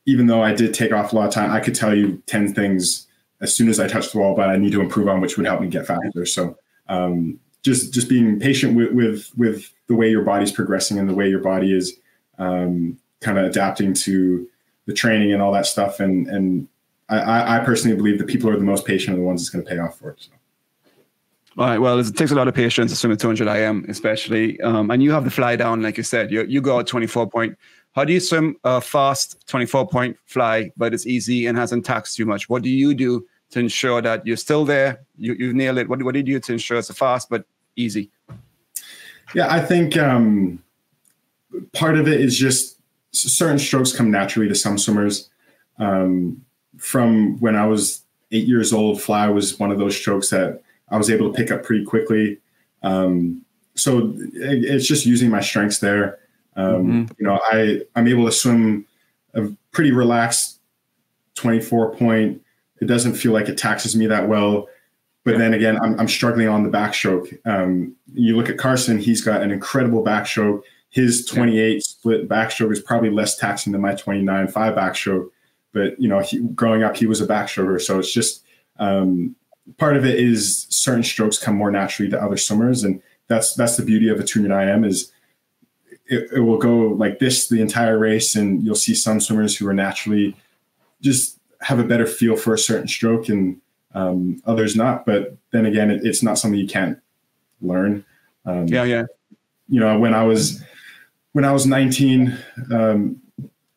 even though I did take off a lot of time, I could tell you ten things as soon as I touch the wall, but I need to improve on which would help me get faster. So um, just just being patient with with with the way your body's progressing and the way your body is um, kind of adapting to the training and all that stuff and and I, I personally believe the people who are the most patient are the ones that's going to pay off for it. So. All right. Well, it takes a lot of patience to swim at 200 IM, especially. Um, and you have the fly down, like you said. You, you go at 24 point. How do you swim a fast 24 point fly, but it's easy and hasn't taxed you much? What do you do to ensure that you're still there? You, you've nailed it. What, what do you do to ensure it's a fast but easy? Yeah, I think um, part of it is just certain strokes come naturally to some swimmers. Um, from when I was eight years old, fly was one of those strokes that I was able to pick up pretty quickly. Um, so it, it's just using my strengths there. Um, mm-hmm. You know, I I'm able to swim a pretty relaxed 24 point. It doesn't feel like it taxes me that well. But then again, I'm, I'm struggling on the backstroke. Um, you look at Carson; he's got an incredible backstroke. His 28 yeah. split backstroke is probably less taxing than my 29 five backstroke but you know, he, growing up, he was a backstroker, so it's just um, part of it is certain strokes come more naturally to other swimmers, and that's that's the beauty of a 200 IM is it, it, will go like this the entire race, and you'll see some swimmers who are naturally just have a better feel for a certain stroke, and um, others not. But then again, it, it's not something you can't learn. Um, yeah, yeah. You know, when I was when I was 19, um,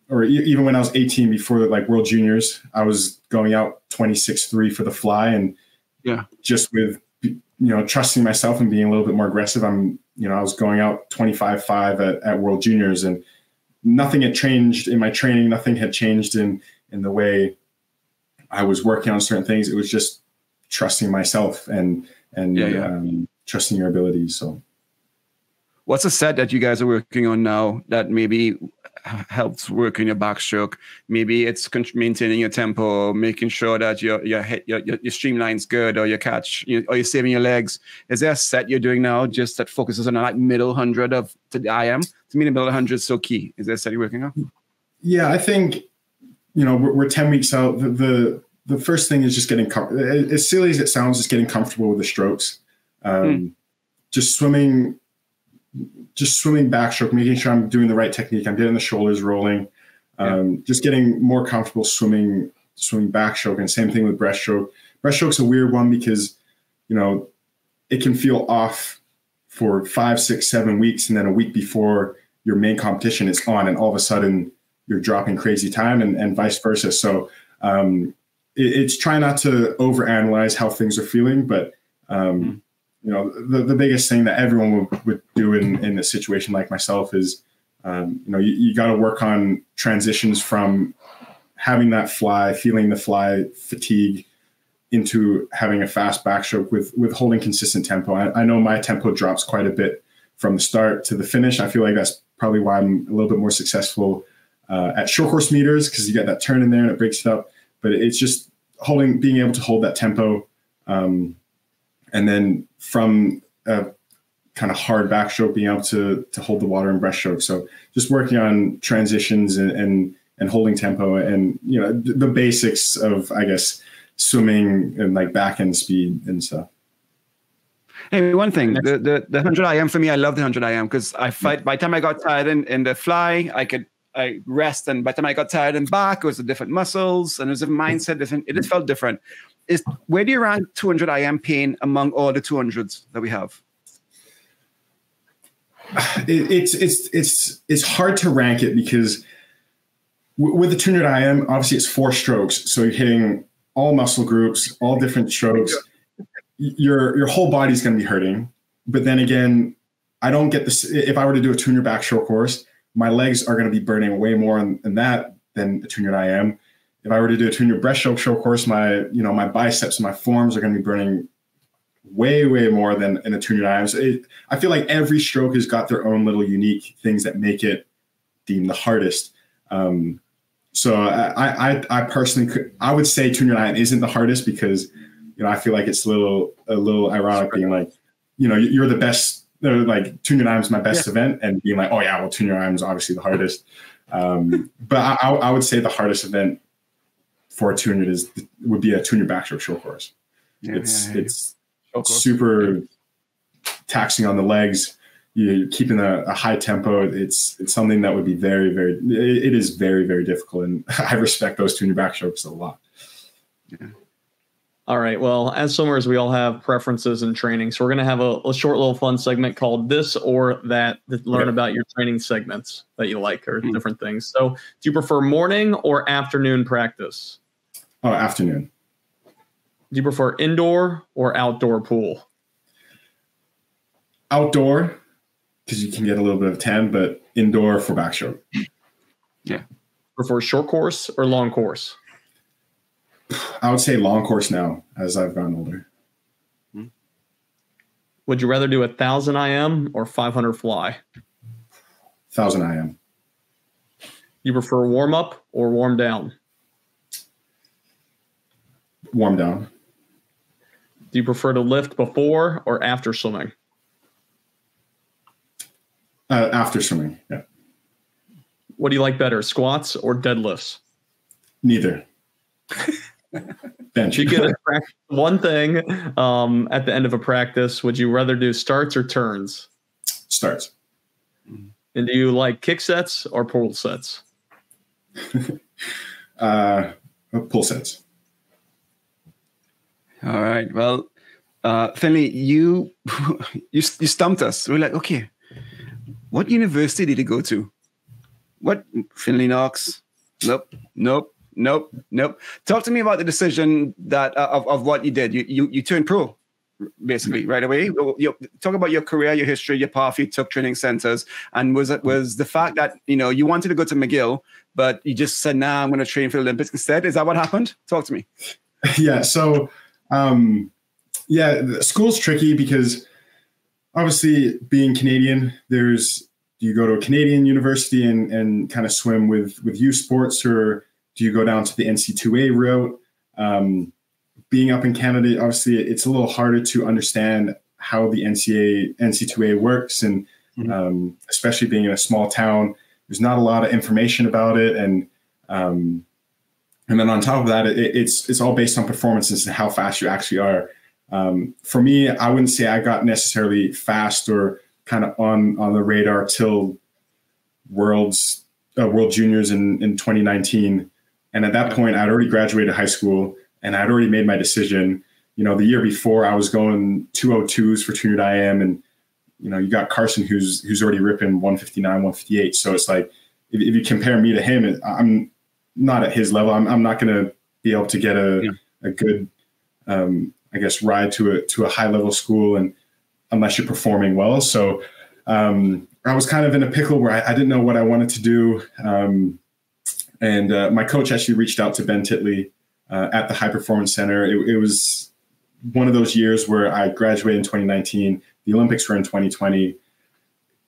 or even when I was 18 before like World Juniors, I was going out 26-3 for the fly and yeah, just with you know trusting myself and being a little bit more aggressive. I'm you know I was going out 25-5 at, at World Juniors and nothing had changed in my training. Nothing had changed in in the way I was working on certain things. It was just trusting myself and and yeah, yeah. Um, trusting your abilities. So what's a set that you guys are working on now that maybe helps work in your backstroke. Maybe it's maintaining your tempo, making sure that your your your, your, your streamline's good, or your catch, you, or you're saving your legs. Is there a set you're doing now just that focuses on like middle hundred of to the IM? To me, the middle hundred is so key. Is there a set you're working on? Yeah, I think you know we're, we're ten weeks out. The, the, the first thing is just getting com- as silly as it sounds, just getting comfortable with the strokes. Um, mm. Just swimming just swimming backstroke, making sure I'm doing the right technique. I'm getting the shoulders rolling, um, yeah. just getting more comfortable swimming, swimming backstroke. And same thing with breaststroke. Breaststroke's a weird one because, you know, it can feel off for five, six, seven weeks, and then a week before your main competition is on, and all of a sudden you're dropping crazy time, and, and vice versa. So um, it, it's trying not to overanalyze how things are feeling, but um, mm you know, the, the biggest thing that everyone would, would do in, in a situation like myself is, um, you know, you, you got to work on transitions from having that fly, feeling the fly fatigue into having a fast backstroke with, with holding consistent tempo. I, I know my tempo drops quite a bit from the start to the finish. I feel like that's probably why I'm a little bit more successful uh, at short course meters because you get that turn in there and it breaks it up. But it's just holding, being able to hold that tempo. Um, and then from a kind of hard backstroke, being able to to hold the water and breaststroke. So just working on transitions and and, and holding tempo and you know the, the basics of I guess swimming and like back end speed and stuff. Hey, one thing, the, the, the 100 IM for me, I love the 100 IM because I fight, by the time I got tired in, in the fly, I could I rest. And by the time I got tired and back, it was a different muscles and it was a mindset, different, it just felt different is where do you rank 200 IM pain among all the 200s that we have? It, it's it's it's it's hard to rank it because with the 200 IM, obviously it's four strokes, so you're hitting all muscle groups, all different strokes. Your your whole body's going to be hurting. But then again, I don't get this. If I were to do a 200 backstroke course, my legs are going to be burning way more in, in that than a 200 IM. If I were to do a tuner breaststroke stroke course, my you know my biceps and my forms are going to be burning way way more than in a 200 IM. So it, I feel like every stroke has got their own little unique things that make it deemed the hardest. Um, so I, I, I personally could, I would say 200 IM isn't the hardest because, you know, I feel like it's a little, a little ironic being like, you know, you're the best, like 200 IM is my best yeah. event and being like, oh yeah, well, IM is obviously the hardest. Um, but I, I would say the hardest event for a tuner is, would be a tuner backstroke short course. Yeah, it's, yeah, it's super taxing on the legs you're keeping a, a, high tempo. It's it's something that would be very very. it, it is very very difficult, and [LAUGHS] I respect those tuner backstrokes a lot. Yeah. All right. Well, as swimmers, we all have preferences and training. So we're going to have a, a, short little fun segment called this or that to learn about your training segments that you like or mm-hmm. different things. So do you prefer morning or afternoon practice? Oh, afternoon. Do you prefer indoor or outdoor pool? Outdoor because you can get a little bit of tan, but indoor for backstroke. Yeah. Prefer short course or long course? I would say long course now as I've gotten older. Hmm. Would you rather do a thousand IM or 500 fly? Thousand IM. You prefer warm up or warm down? Warm down. Do you prefer to lift before or after swimming? Uh, after swimming, yeah. What do you like better, squats or deadlifts? Neither. [LAUGHS] Bench. You get [LAUGHS] one thing um, at the end of a practice. Would you rather do starts or turns? Starts. And do you like kick sets or pull sets? [LAUGHS] uh, pull sets. All right. Well, uh, Finlay, you [LAUGHS] you you stumped us. We're like, okay, what university did he go to? What Finlay Knox? Nope, nope, nope, nope. Talk to me about the decision that uh, of, of what you did. You you you turned pro basically right away. You, talk about your career, your history, your path. You took training centers, and was it was the fact that you know you wanted to go to McGill, but you just said, "Nah, I'm going to train for the Olympics instead." Is that what happened? Talk to me. [LAUGHS] Yeah. So, um, yeah, school's tricky because obviously being Canadian, there's you go to a Canadian university and, and kind of swim with with U Sports, or do you go down to the NC2A route? Um, being up in Canada, obviously, it's a little harder to understand how the NCA NC2A works, and mm-hmm. um, especially being in a small town, there's not a lot of information about it, and um, and then on top of that, it, it's it's all based on performances and how fast you actually are. Um, for me, I wouldn't say I got necessarily fast or kind of on on the radar till worlds uh, world juniors in in 2019 and at that point i'd already graduated high school and i'd already made my decision you know the year before i was going 202s for 200 im and you know you got carson who's who's already ripping 159 158 so it's like if, if you compare me to him i'm not at his level i'm, I'm not going to be able to get a, yeah. a good um, I guess, ride to a to a high level school, and unless you're performing well. So um, I was kind of in a pickle where I, I didn't know what I wanted to do. Um, and uh, my coach actually reached out to Ben Titley uh, at the High Performance Center. It, it, was one of those years where I graduated in 2019. The Olympics were in 2020.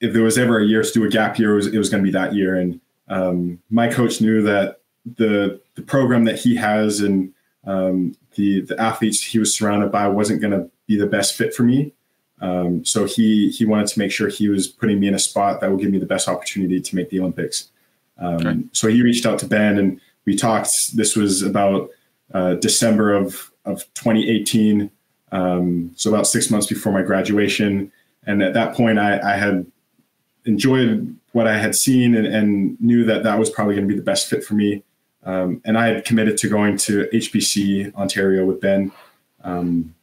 If there was ever a year to do a gap year, it was, was going to be that year. And um, my coach knew that the the program that he has and um, the the athletes he was surrounded by wasn't going to be the best fit for me. Um, so he he wanted to make sure he was putting me in a spot that would give me the best opportunity to make the Olympics. Um, okay. So he reached out to Ben and we talked. This was about uh, December of of 2018, um, so about six months before my graduation. And at that point, I, I had enjoyed what I had seen and, and knew that that was probably going to be the best fit for me. Um, and I had committed to going to HPC Ontario with Ben um,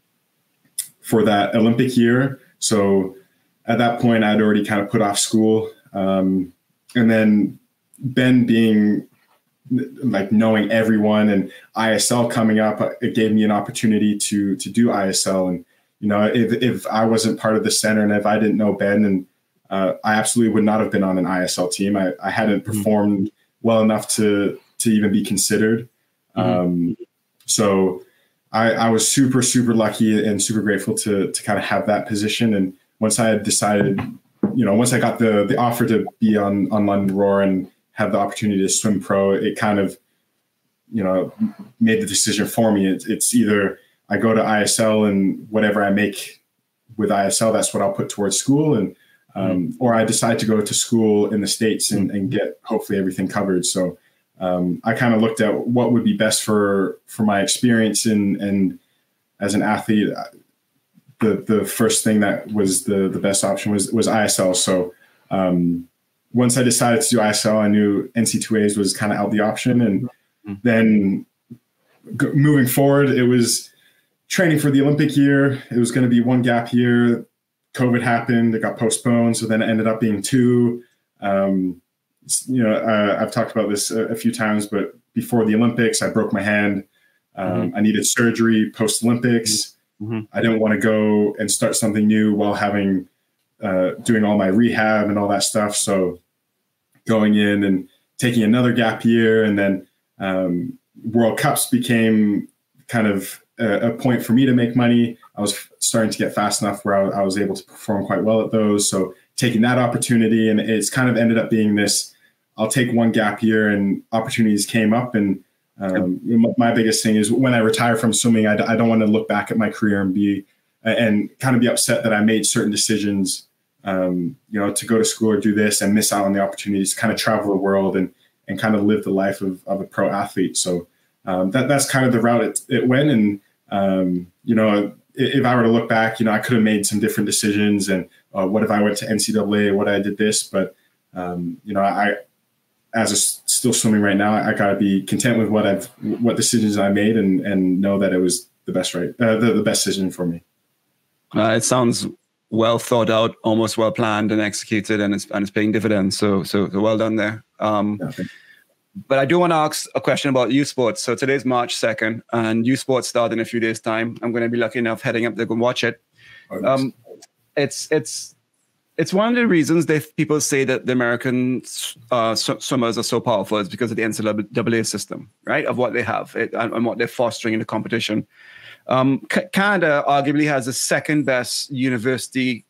for that Olympic year. So at that point, I'd already kind of put off school. Um, and then Ben being like knowing everyone and ISL coming up, it gave me an opportunity to to do ISL. And you know, if if I wasn't part of the center and if I didn't know Ben, and uh, I absolutely would not have been on an ISL team. I, I hadn't mm-hmm. performed mm-hmm. well enough to to even be considered. Mm-hmm. Um, so I, I was super super lucky and super grateful to to kind of have that position. And once I had decided, you know, once I got the the offer to be on on London Roar and have the opportunity to swim pro, it kind of, you know, made the decision for me. It, it's either I go to ISL and whatever I make with ISL, that's what I'll put towards school, and um, mm-hmm. or I decide to go to school in the states and, and get hopefully everything covered. So um, I kind of looked at what would be best for for my experience and and as an athlete. The the first thing that was the the best option was was ISL. So um, once I decided to do ISL, I knew NC2As was kind of out the option. And mm-hmm. then g- moving forward, it was training for the Olympic year. It was going to be one gap year. COVID happened, it got postponed. So then it ended up being two. Um, you know, uh, I've talked about this a, a, few times, but before the Olympics, I broke my hand. Um, mm-hmm. I needed surgery post Olympics. Mm-hmm. I didn't want to go and start something new while having uh, doing all my rehab and all that stuff. So going in and taking another gap year, and then um, World Cups became kind of a, a, point for me to make money. I was starting to get fast enough where I, I, was able to perform quite well at those. So taking that opportunity, and it's kind of ended up being this. I'll take one gap year, and opportunities came up, and um, my biggest thing is when I retire from swimming, I, I don't want to look back at my career and be and kind of be upset that I made certain decisions um, you know, to go to school or do this and miss out on the opportunities to kind of travel the world and and kind of live the life of, of a pro athlete. So um, that that's kind of the route it, it went. And um, you know, if I were to look back, you know, I could have made some different decisions. And uh, what if I went to NCAA? What I did this, but um, you know, I as a still swimming right now, I, got to be content with what I've what decisions I made and and know that it was the best right uh, the, the best decision for me. Uh, it sounds well thought out, almost well planned and executed, and it's and it's paying dividends. So so, so well done there. Um, okay. But I do want to ask a question about U Sports. So today's March second, and U Sports start in a few days' time. I'm going to be lucky enough heading up there to go watch it. Um, it's it's it's one of the reasons that people say that the American uh, swimmers are so powerful is because of the NCAA system, right? Of what they have it, and, and what they're fostering in the competition. Um, Canada arguably has the second best university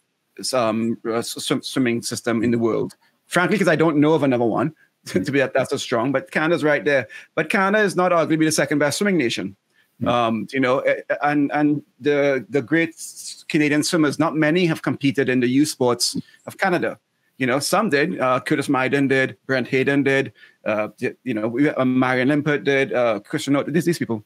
um, uh, swimming system in the world. Frankly, because I don't know of another one [LAUGHS] to be that that's so strong, but Canada's right there. But Canada is not arguably the second best swimming nation. Hmm. Um, you know, and and the the great Canadian swimmers, not many have competed in the U sports of Canada. You know, some did. Uh, Curtis Myden did. Brent Hayden did. Uh, you know, uh, Marianne Limpert did. Uh, Christian, these these people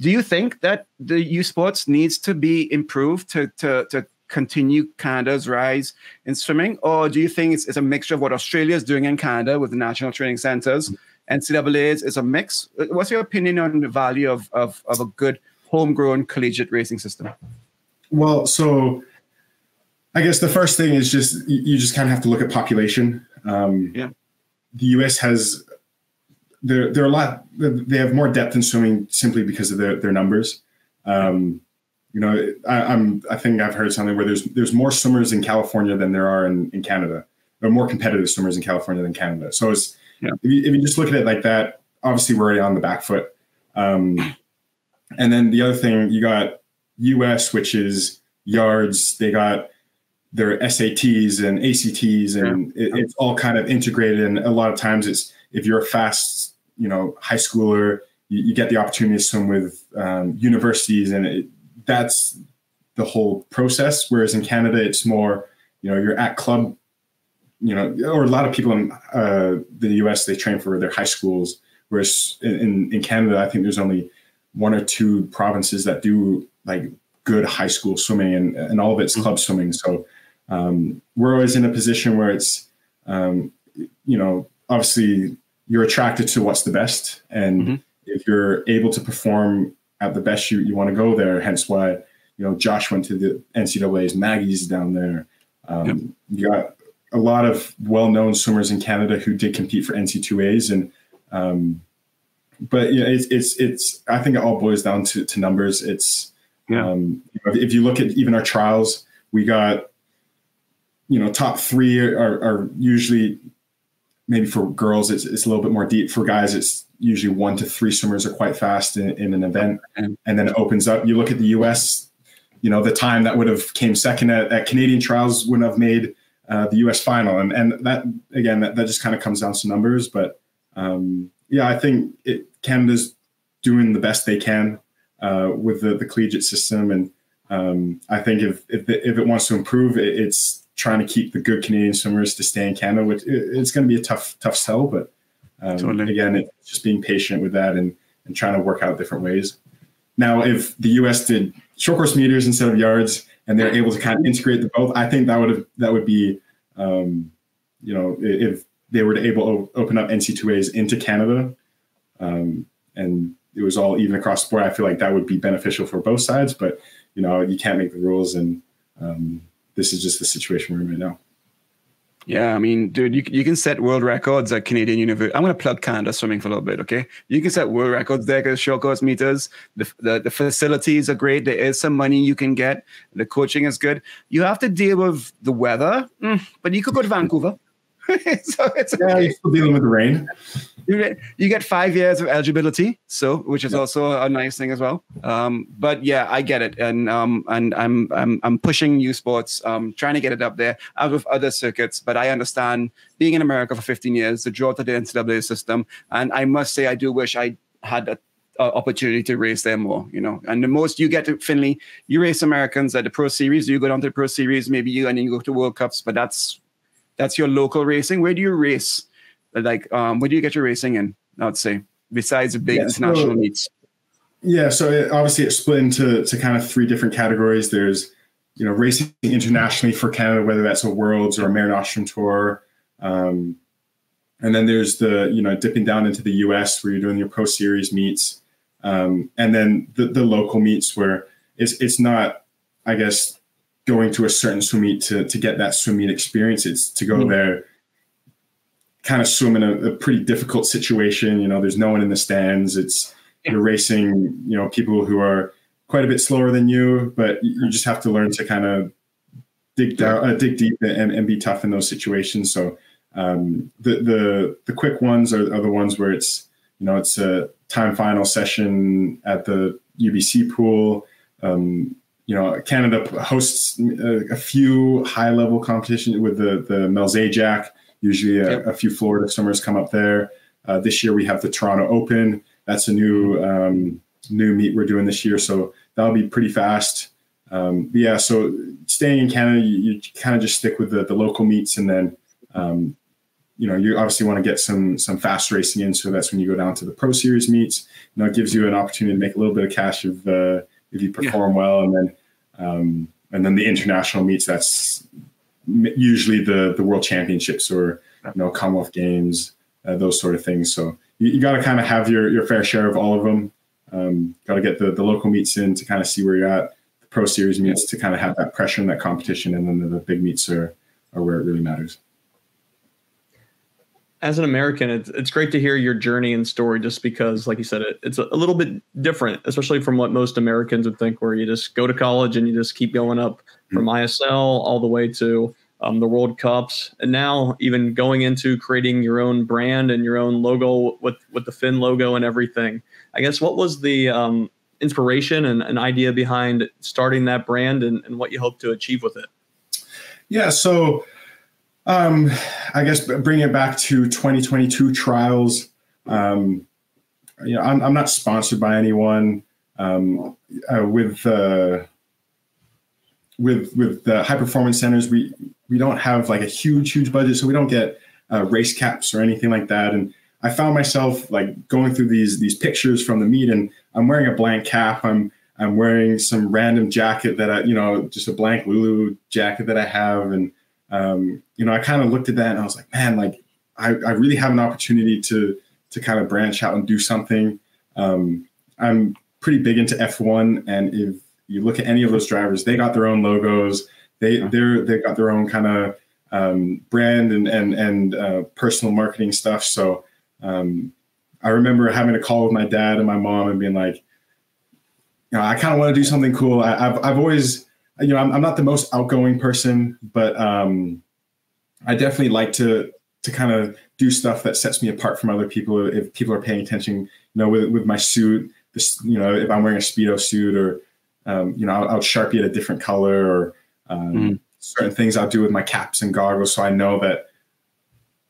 do you think that the U Sports needs to be improved to, to, to continue Canada's rise in swimming? Or do you think it's, it's a mixture of what Australia is doing in Canada with the national training centers? NCAA is a mix. What's your opinion on the value of, of, of a good homegrown collegiate racing system? Well, so I guess the first thing is just you just kind of have to look at population. Um, yeah. The U.S. has they're they're a lot. They have more depth in swimming simply because of their their numbers. Um, you know, I, am I think I've heard something where there's there's more swimmers in California than there are in, in Canada. More competitive swimmers in California than Canada. So it's yeah. if, you, if you just look at it like that, obviously we're already on the back foot. Um, and then the other thing you got U.S., which is yards. They got their SATs and ACTs, and yeah. it, it's all kind of integrated. And a lot of times, it's if you're a fast you know high schooler, you, you get the opportunity to swim with um, universities, and it, that's the whole process. Whereas in Canada, it's more you know you're at club, you know, or a lot of people in uh, the U.S. they train for their high schools. Whereas in, in Canada, I think there's only one or two provinces that do like good high school swimming, and, and all of it's club swimming. So um, we're always in a position where it's um, you know obviously you're attracted to what's the best. And mm-hmm. if you're able to perform at the best you, you want to go there. Hence why, you know, Josh went to the NCAA's Maggie's down there. Um, yep. You got a lot of well-known swimmers in Canada who did compete for NC2As. And, um, but you know, it's it's it's. I think it all boils down to to numbers. It's Yeah. um, if you look at even our trials, we got you know top three are, are usually maybe for girls it's, it's a little bit more deep. For guys it's usually one to three swimmers are quite fast in, in an event And- and then it opens up. You look at the us you know the time that would have came second at, at canadian trials wouldn't have made uh, the us final. And, and that again that, that just kind of comes down to numbers but um, yeah i think it, canada's doing the best they can uh, with the, the collegiate system. And um, I think if if it, if it wants to improve, it, it's trying to keep the good Canadian swimmers to stay in Canada, which it's going to be a tough tough sell. But um, Totally. again, it's just being patient with that and and trying to work out different ways. Now, if the U.S. did short course meters instead of yards, and they're able to kind of integrate the both, I think that would have that would be, um, you know, if they were to able to open up NC2As into Canada, um, and it was all even across the board, I feel like that would be beneficial for both sides. But you know, you can't make the rules, and um, this is just the situation we're in right now. Yeah, I mean, dude, you, you can set world records at Canadian University. I'm going to plug Canada swimming for a little bit, okay? You can set world records there because short course meters. The, the, the facilities are great. There is some money you can get. The coaching is good. You have to deal with the weather, mm, but you could go to Vancouver. [LAUGHS] so it's Yeah, okay. you're still dealing with the rain. You get, you get five years of eligibility, so which is also a nice thing as well. Um, but yeah, I get it, and um, and I'm I'm I'm pushing U Sports, um, trying to get it up there out of other circuits. But I understand being in America for 15 years, the draw to the NCAA system, and I must say I do wish I had a uh, opportunity to race there more, you know. And the most you get to Finlay, you race Americans at the Pro Series, you go down to the Pro Series, maybe you and then you go to World Cups, but that's that's your local racing. Where do you race? Like, um, do you get your racing in? I'd say besides the big Yeah, so- international meets. Yeah, so it, obviously it's split into to kind of three different categories. There's, you know, racing internationally for Canada, whether that's a Worlds or a Mare Nostrum Tour, um, and then there's the you know dipping down into the U.S. where you're doing your Pro Series meets, um, and then the, the local meets where it's it's not, I guess, going to a certain swim meet to to get that swim meet experience. It's to go Mhm. there, kind of swim in a, a pretty difficult situation. You know, there's no one in the stands. It's you're racing, you know, people who are quite a bit slower than you, but you just have to learn to kind of dig down, uh, dig deep, and, and be tough in those situations. So um, the the the quick ones are, are the ones where it's you know it's a time final session at the UBC pool. Um, you know, Canada hosts a, a few high level competitions with the the Mel Zajac. Usually, a, Yep. a few Florida swimmers come up there. Uh, this year, we have the Toronto Open. That's a new um, new meet we're doing this year, so that'll be pretty fast. Um, yeah, so staying in Canada, you, you kind of just stick with the, the local meets, and then um, you know you obviously want to get some some fast racing in. So that's when you go down to the Pro Series meets. You know, it gives you an opportunity to make a little bit of cash if uh, if you perform well, and then um, and then the international meets. That's usually the the World Championships or you know Commonwealth Games, uh, those sort of things. So you, you got to kind of have your your fair share of all of them. Um, got to get the the local meets in to kind of see where you're at. The Pro Series meets to kind of have that pressure and that competition, and then the, the big meets are are where it really matters. As an American, it's, it's great to hear your journey and story just because, like you said, it, it's a, little bit different, especially from what most Americans would think, where you just go to college and you just keep going up from ISL all the way to um, the World Cups. And now, even going into creating your own brand and your own logo with, with the FIN logo and everything. I guess what was the um, inspiration and an idea behind starting that brand and, and what you hope to achieve with it? Yeah, so um, I guess bringing it back to 2022 trials. Um, you know, I'm, I'm not sponsored by anyone. Um, uh, with uh, with with the high performance centers, we we don't have like a huge huge budget, so we don't get uh, race caps or anything like that. And I found myself like going through these these pictures from the meet, and I'm wearing a blank cap. I'm I'm wearing some random jacket that I, you know, just a blank Lulu jacket that I have, and um, you know, I kind of looked at that and I was like, man, like I, I really have an opportunity to to kind of branch out and do something. Um, I'm pretty big into F1, and if you look at any of those drivers, they got their own logos. They they're they got their own kind of um, brand and and and uh, personal marketing stuff. So um, I remember having a call with my dad and my mom and being like, you know, I kind of want to do something cool. I, have I've always, you know, I'm, I'm not the most outgoing person, but um, I definitely like to to kind of do stuff that sets me apart from other people. If people are paying attention, you know, with with my suit, this, you know, if I'm wearing a speedo suit or, um, you know, I'll, I'll, sharpie it a different color or um, mm. certain things I'll do with my caps and goggles, so I know that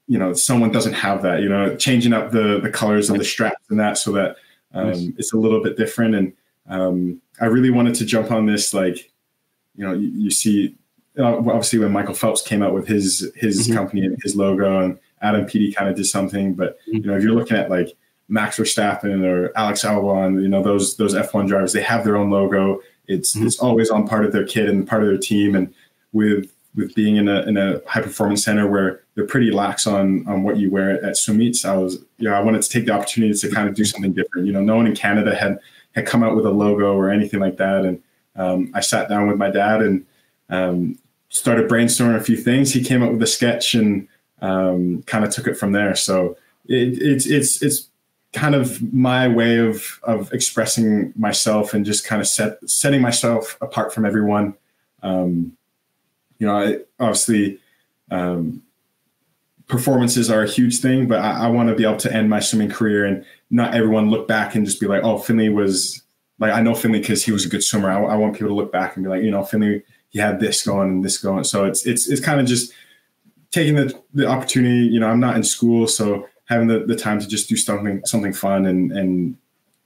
you know someone doesn't have that. You know, changing up the the colors of the straps and that so that um, nice. it's a little bit different. And um, I really wanted to jump on this, like, you know, you, you see uh, obviously when Michael Phelps came out with his his mm-hmm. company and his logo, and Adam Peaty kind of did something. But mm-hmm. you know, if you're looking at like Max Verstappen or Alex Albon, you know those those F1 drivers, they have their own logo. It's mm-hmm. it's always on part of their kit and part of their team. And with with being in a in a high performance center where they're pretty lax on on what you wear at, at swim meets, I was you know I wanted to take the opportunity to kind of do something different. You know, no one in Canada had had come out with a logo or anything like that, and um, I sat down with my dad and um, started brainstorming a few things. He came up with a sketch and um, kind of took it from there. So it, it's it's it's kind of my way of of expressing myself and just kind of set setting myself apart from everyone. Um, you know, I, obviously, um, performances are a huge thing, but I, I want to be able to end my swimming career and not everyone look back and just be like, "Oh, Finlay was like I know Finlay because he was a good swimmer." I, I want people to look back and be like, you know, Finlay he had this going and this going. So it's it's it's kind of just taking the the opportunity. You know, I'm not in school, so having the, the time to just do something something fun and and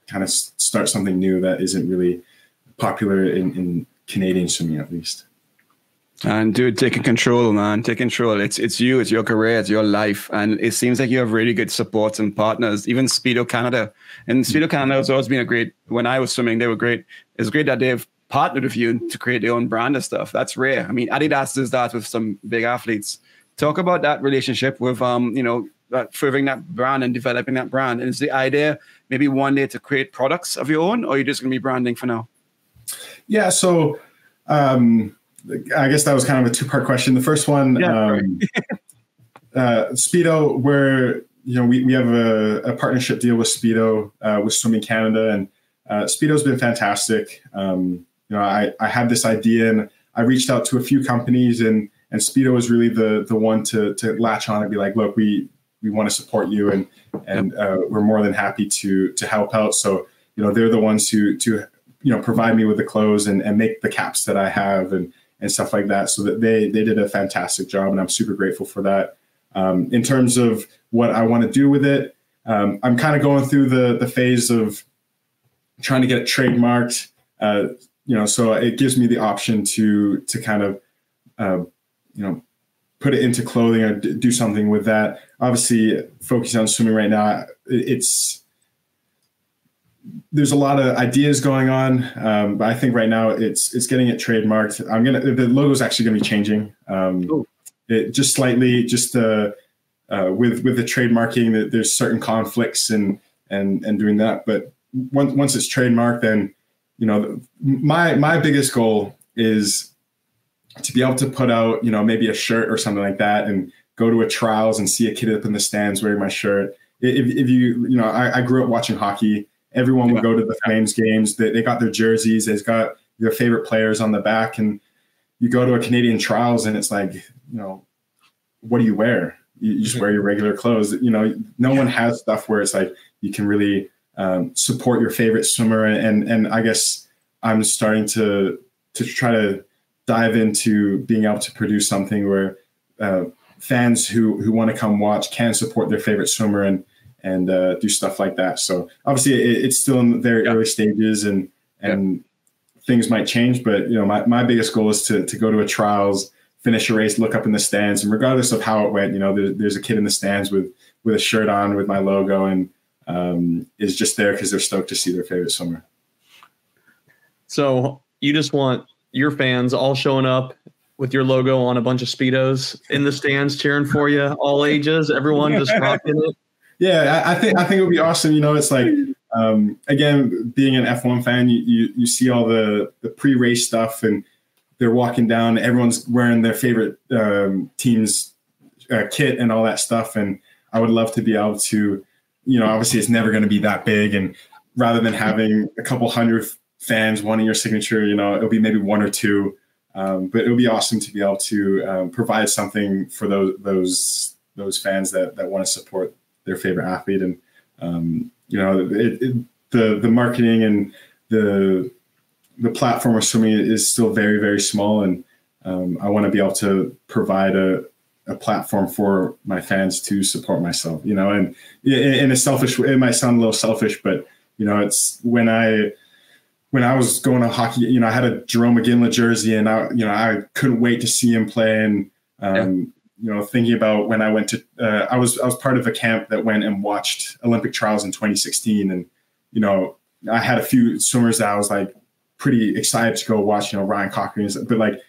kind of start something new that isn't really popular in, in Canadian swimming at least. And dude, taking control, man. Take control. It's it's you, it's your career, it's your life. And it seems like you have really good supports and partners. Even Speedo Canada. And Speedo Canada has always been a great when I was swimming, they were great. It's great that they've partnered with you to create their own brand of stuff. That's rare. I mean, Adidas does that with some big athletes. Talk about that relationship with um, you know, uh, furthering that brand and developing that brand. And is the idea maybe one day to create products of your own, or you're you just going to be branding for now? Yeah. So, um, I guess that was kind of a two part question. The first one, yeah, um, [LAUGHS] uh, Speedo, where you know we, we have a, a partnership deal with Speedo uh, with Swimming Canada, and uh, Speedo's been fantastic. Um, you know, I, I had this idea and I reached out to a few companies and and Speedo was really the the one to to latch on and be like, look, we we want to support you and and uh, we're more than happy to to help out. So you know, they're the ones who to you know provide me with the clothes and, and make the caps that I have and and stuff like that. So that they they did a fantastic job and I'm super grateful for that. Um, in terms of what I want to do with it, um, I'm kind of going through the the phase of trying to get it trademarked. Uh, you know, so it gives me the option to to kind of, uh, you know, put it into clothing or d- do something with that. Obviously, focusing on swimming right now, it's there's a lot of ideas going on, um, but I think right now it's it's getting it trademarked. I'm gonna the logo is actually gonna be changing, um, it just slightly, just uh, uh, with with the trademarking. That there's certain conflicts and and and doing that, but once once it's trademarked, then you know, my my biggest goal is to be able to put out, you know, maybe a shirt or something like that, and go to a trials and see a kid up in the stands wearing my shirt. If, if you, you know, I, I grew up watching hockey. Everyone would go to the Flames games. They, they got their jerseys. They've got their favorite players on the back, and you go to a Canadian trials, and it's like, you know, what do you wear? You, just wear your regular clothes. You know, no one has stuff where it's like you can really um, support your favorite swimmer. And and I guess I'm starting to to try to dive into being able to produce something where uh, fans who who want to come watch can support their favorite swimmer and and uh, do stuff like that. So obviously it, it's still in the very yeah. early stages and and yeah. things might change. But you know my, my biggest goal is to to go to a trials, finish a race, look up in the stands, and regardless of how it went, you know there, there's a kid in the stands with with a shirt on with my logo and um, is just there because they're stoked to see their favorite swimmer. So you just want your fans all showing up with your logo on a bunch of speedos in the stands cheering for you, all ages, everyone just [LAUGHS] rocking it. Yeah, I, I think I think it would be awesome. You know, it's like um, again, being an F1 fan, you, you, you see all the the pre-race stuff, and they're walking down. Everyone's wearing their favorite um, team's uh, kit and all that stuff. And I would love to be able to you know, obviously it's never going to be that big. And rather than having a couple hundred fans wanting your signature, you know, it'll be maybe one or two. Um, but it would be awesome to be able to um, provide something for those those those fans that that want to support their favorite athlete. And um, you know, it, it, the the marketing and the the platform of swimming is still very very small, and um, I want to be able to provide a a platform for my fans to support myself. You know, and in a selfish way, it might sound a little selfish, but you know, it's when I when I was going to hockey, you know, I had a Jarome Iginla jersey, and I, you know, I couldn't wait to see him play. And um. You know, thinking about when I went to, uh, I was I was part of a camp that went and watched Olympic trials in 2016, and you know, I had a few swimmers that I was like pretty excited to go watch. You know, Ryan Cochrane, but like.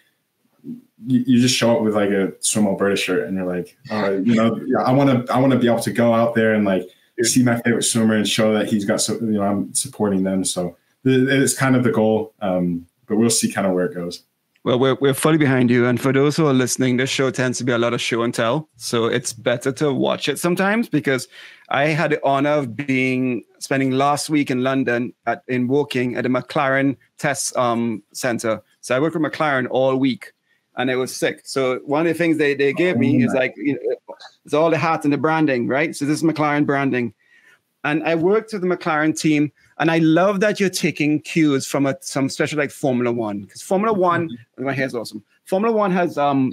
You, you just show up with like a swim Alberta shirt, and you're like, uh, you know, I want to, I want to be able to go out there and like see my favorite swimmer and show that he's got, so, you know, I'm supporting them. So it's kind of the goal, um, but we'll see kind of where it goes. Well, we're, we're fully behind you. And for those who are listening, this show tends to be a lot of show and tell. So it's better to watch it sometimes because I had the honor of being spending last week in London at, in working at the McLaren Test um, Center. So I worked with McLaren all week and it was sick. So one of the things they, they gave me is like, you know, it's all the hats and the branding, right? So this is McLaren branding. And I worked with the McLaren team and I love that you're taking cues from a, some special like Formula One because Formula One, mm-hmm. my hair's awesome. Formula One has um,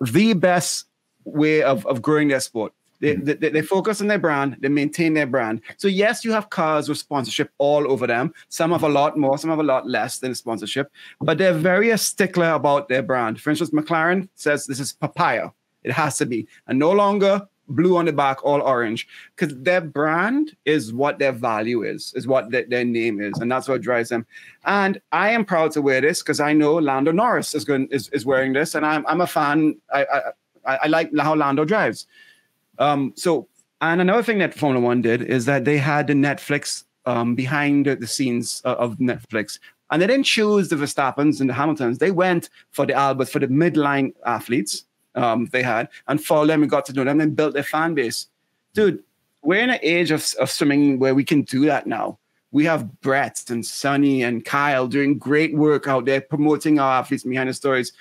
the best way of, of growing their sport. They, mm-hmm. they, they, focus on their brand, they maintain their brand. So, yes, you have cars with sponsorship all over them. Some have a lot more, some have a lot less than sponsorship, but they're very a stickler about their brand. For instance, McLaren says this is papaya. It has to be. And no longer blue on the back, all orange, because their brand is what their value is, is what the, their name is, and that's what drives them. And I am proud to wear this because I know Lando Norris is going is, is wearing this, and I'm I'm a fan. I I, I like how Lando drives. Um, so and another thing that Formula One did is that they had the Netflix um, behind the scenes of Netflix. And they didn't choose the Verstappens and the Hamiltons. They went for the Albert, for the midline athletes um, they had and followed them and got to know them and built their fan base. Dude, we're in an age of, of swimming where we can do that now. We have Brett and Sunny and Kyle doing great work out there promoting our athletes behind the stories.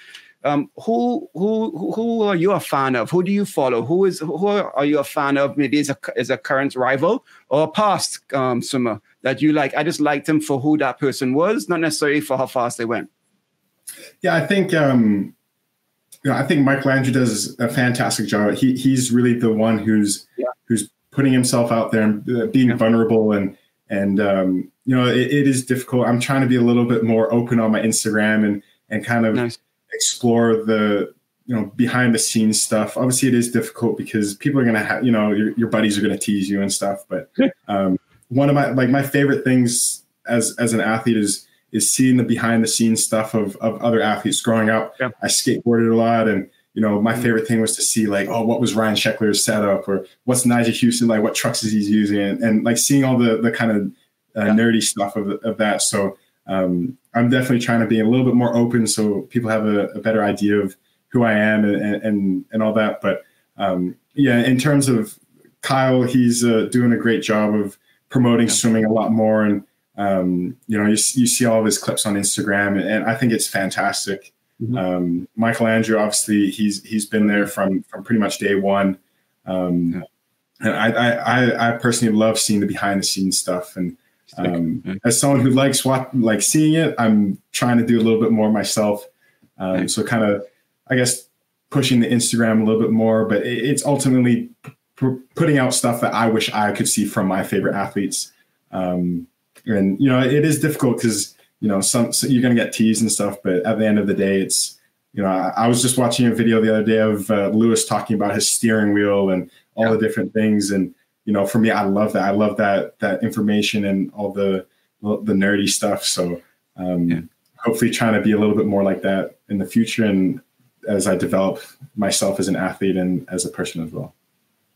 Um, who who who are you a fan of? Who do you follow? Who is who are you a fan of? Maybe is a is a current rival or a past um, swimmer that you like. I just liked him for who that person was, not necessarily for how fast they went. Yeah, I think um, you know, I think Mike Landry does a fantastic job. He he's really the one who's yeah. who's putting himself out there and uh, being yeah. vulnerable and and um, you know it, it is difficult. I'm trying to be a little bit more open on my Instagram and and kind of nice. explore the you know behind the scenes stuff. Obviously, it is difficult because people are gonna have you know your, your buddies are gonna tease you and stuff. But [LAUGHS] um, one of my like my favorite things as as an athlete is is seeing the behind the scenes stuff of, of other athletes growing up. Yeah. I skateboarded a lot and you know, my mm-hmm. favorite thing was to see like, oh, what was Ryan Sheckler's setup or what's Nyjah Huston like, what trucks is he using, and, and, like seeing all the the kind of uh, yeah. nerdy stuff of, of that. So um, I'm definitely trying to be a little bit more open so people have a, a better idea of who I am and and, and all that. But um, yeah, in terms of Kyle, he's uh, doing a great job of promoting yeah. swimming a lot more and um, you know, you, you see all of his clips on Instagram, and, I think it's fantastic. Mm-hmm. Um, Michael Andrew, obviously, he's he's been there from from pretty much day one. Um. And I, I I personally love seeing the behind the scenes stuff. And um, as someone who likes what like seeing it, I'm trying to do a little bit more myself. Um, so kind of, I guess, pushing the Instagram a little bit more. But it, it's ultimately p- putting out stuff that I wish I could see from my favorite athletes. Um, and you know it is difficult because you know some so you're going to get teased and stuff but at the end of the day it's you know I, I was just watching a video the other day of uh, lewis talking about his steering wheel and all yeah. the different things and you know for me i love that i love that that information and all the the nerdy stuff so um, yeah. hopefully trying to be a little bit more like that in the future and as i develop myself as an athlete and as a person as well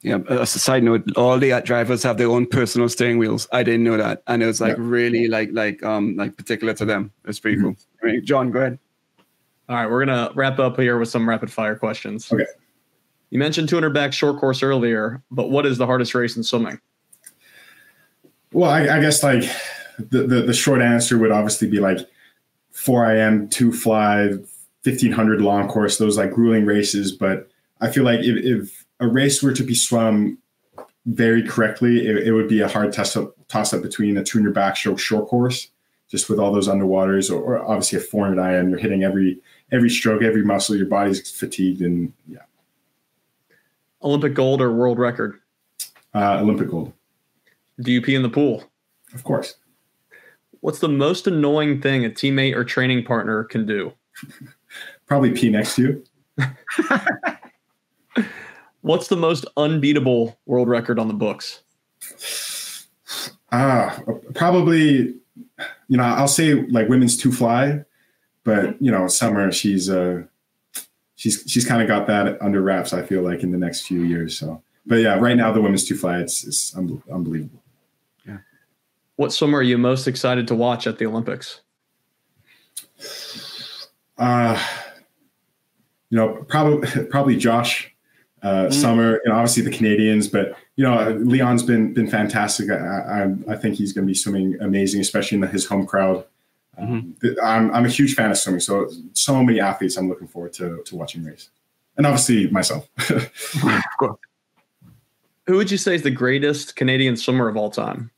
yeah, as a side note, all the drivers have their own personal steering wheels. I didn't know that, and it was like yeah. really like like um like particular to them. It's pretty mm-hmm. cool. I John, go ahead. All right, we're gonna wrap up here with some rapid fire questions. Okay. You mentioned 200 back short course earlier, but what is the hardest race in swimming? Well, I, I guess like the, the, the short answer would obviously be like 4 IM two fly, 1500 long course, those like grueling races. But I feel like if, if a race were to be swum very correctly, it, it would be a hard toss up, toss up between a 200 backstroke short course, just with all those underwaters, or, or obviously a 400 IM. You're hitting every every stroke, every muscle. Your body's fatigued, and yeah. Olympic gold or world record? Uh, Olympic gold. Do you pee in the pool? Of course. What's the most annoying thing a teammate or training partner can do? [LAUGHS] Probably pee next to you. [LAUGHS] What's the most unbeatable world record on the books? Ah, uh, probably. You know, I'll say like women's two fly, but you know, Summer, she's uh, she's she's kind of got that under wraps. I feel like in the next few years. So, but yeah, right now the women's two fly, it's, it's unbelievable. Yeah. What swimmer are you most excited to watch at the Olympics? Uh, you know, probably [LAUGHS] probably Josh uh, mm. Summer. You know, obviously the Canadians, but you know, Leon's been been fantastic. I I, I think he's going to be swimming amazing, especially in the, his home crowd. Um, mm-hmm. I'm I'm a huge fan of swimming, so so many athletes I'm looking forward to to watching race, and obviously myself. [LAUGHS] of course. Who would you say is the greatest Canadian swimmer of all time?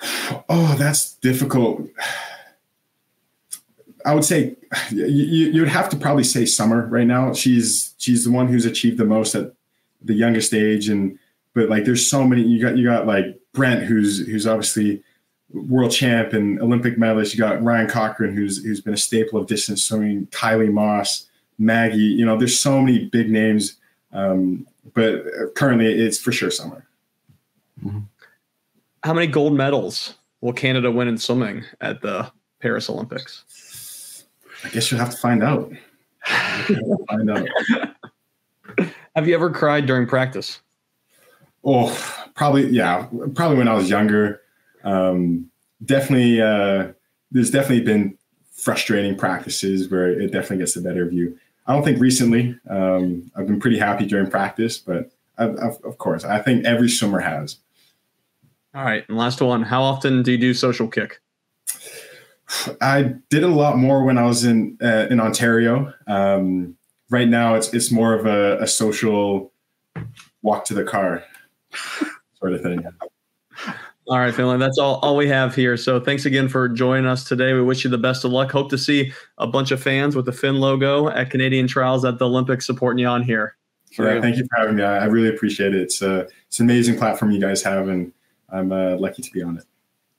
[SIGHS] Oh, that's difficult. I would say you, you would have to probably say Summer right now. She's she's the one who's achieved the most at the youngest age, and but like there's so many. You got you got like Brent, who's who's obviously world champ and Olympic medalist. You got Ryan Cochrane, who's who's been a staple of distance swimming. Kylie Masse, Maggie. You know, there's so many big names, um, but currently it's for sure Summer. Mm-hmm. How many gold medals will Canada win in swimming at the Paris Olympics? I guess you'll have to find out. find out. [LAUGHS] Have you ever cried during practice? Oh, probably yeah. Probably when I was younger. Um, definitely, uh, there's definitely been frustrating practices where it definitely gets the better of you. I don't think recently. Um, I've been pretty happy during practice, but I've, I've, of course, I think every swimmer has. All right, and last one. How often do you do social kick? I did a lot more when I was in uh, in Ontario. Um, right now, it's it's more of a, a social walk to the car sort of thing. All right, Finlay. that's all, all we have here. So thanks again for joining us today. We wish you the best of luck. Hope to see a bunch of fans with the FIN logo at Canadian Trials at the Olympics supporting you on here. Yeah, thank you for having me. I, I really appreciate it. It's, a, it's an amazing platform you guys have, and I'm uh, lucky to be on it.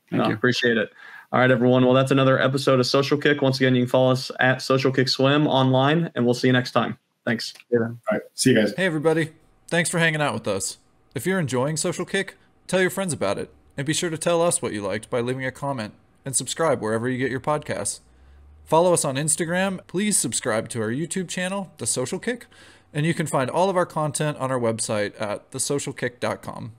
Thank no, you. Appreciate it. All right, everyone. Well, that's another episode of Social Kick. Once again, you can follow us at Social Kick Swim online, and we'll see you next time. Thanks. Yeah. All right. See you guys. Hey, everybody. Thanks for hanging out with us. If you're enjoying Social Kick, tell your friends about it. And be sure to tell us what you liked by leaving a comment and subscribe wherever you get your podcasts. Follow us on Instagram. Please subscribe to our YouTube channel, The Social Kick, and you can find all of our content on our website at thesocialkick.com.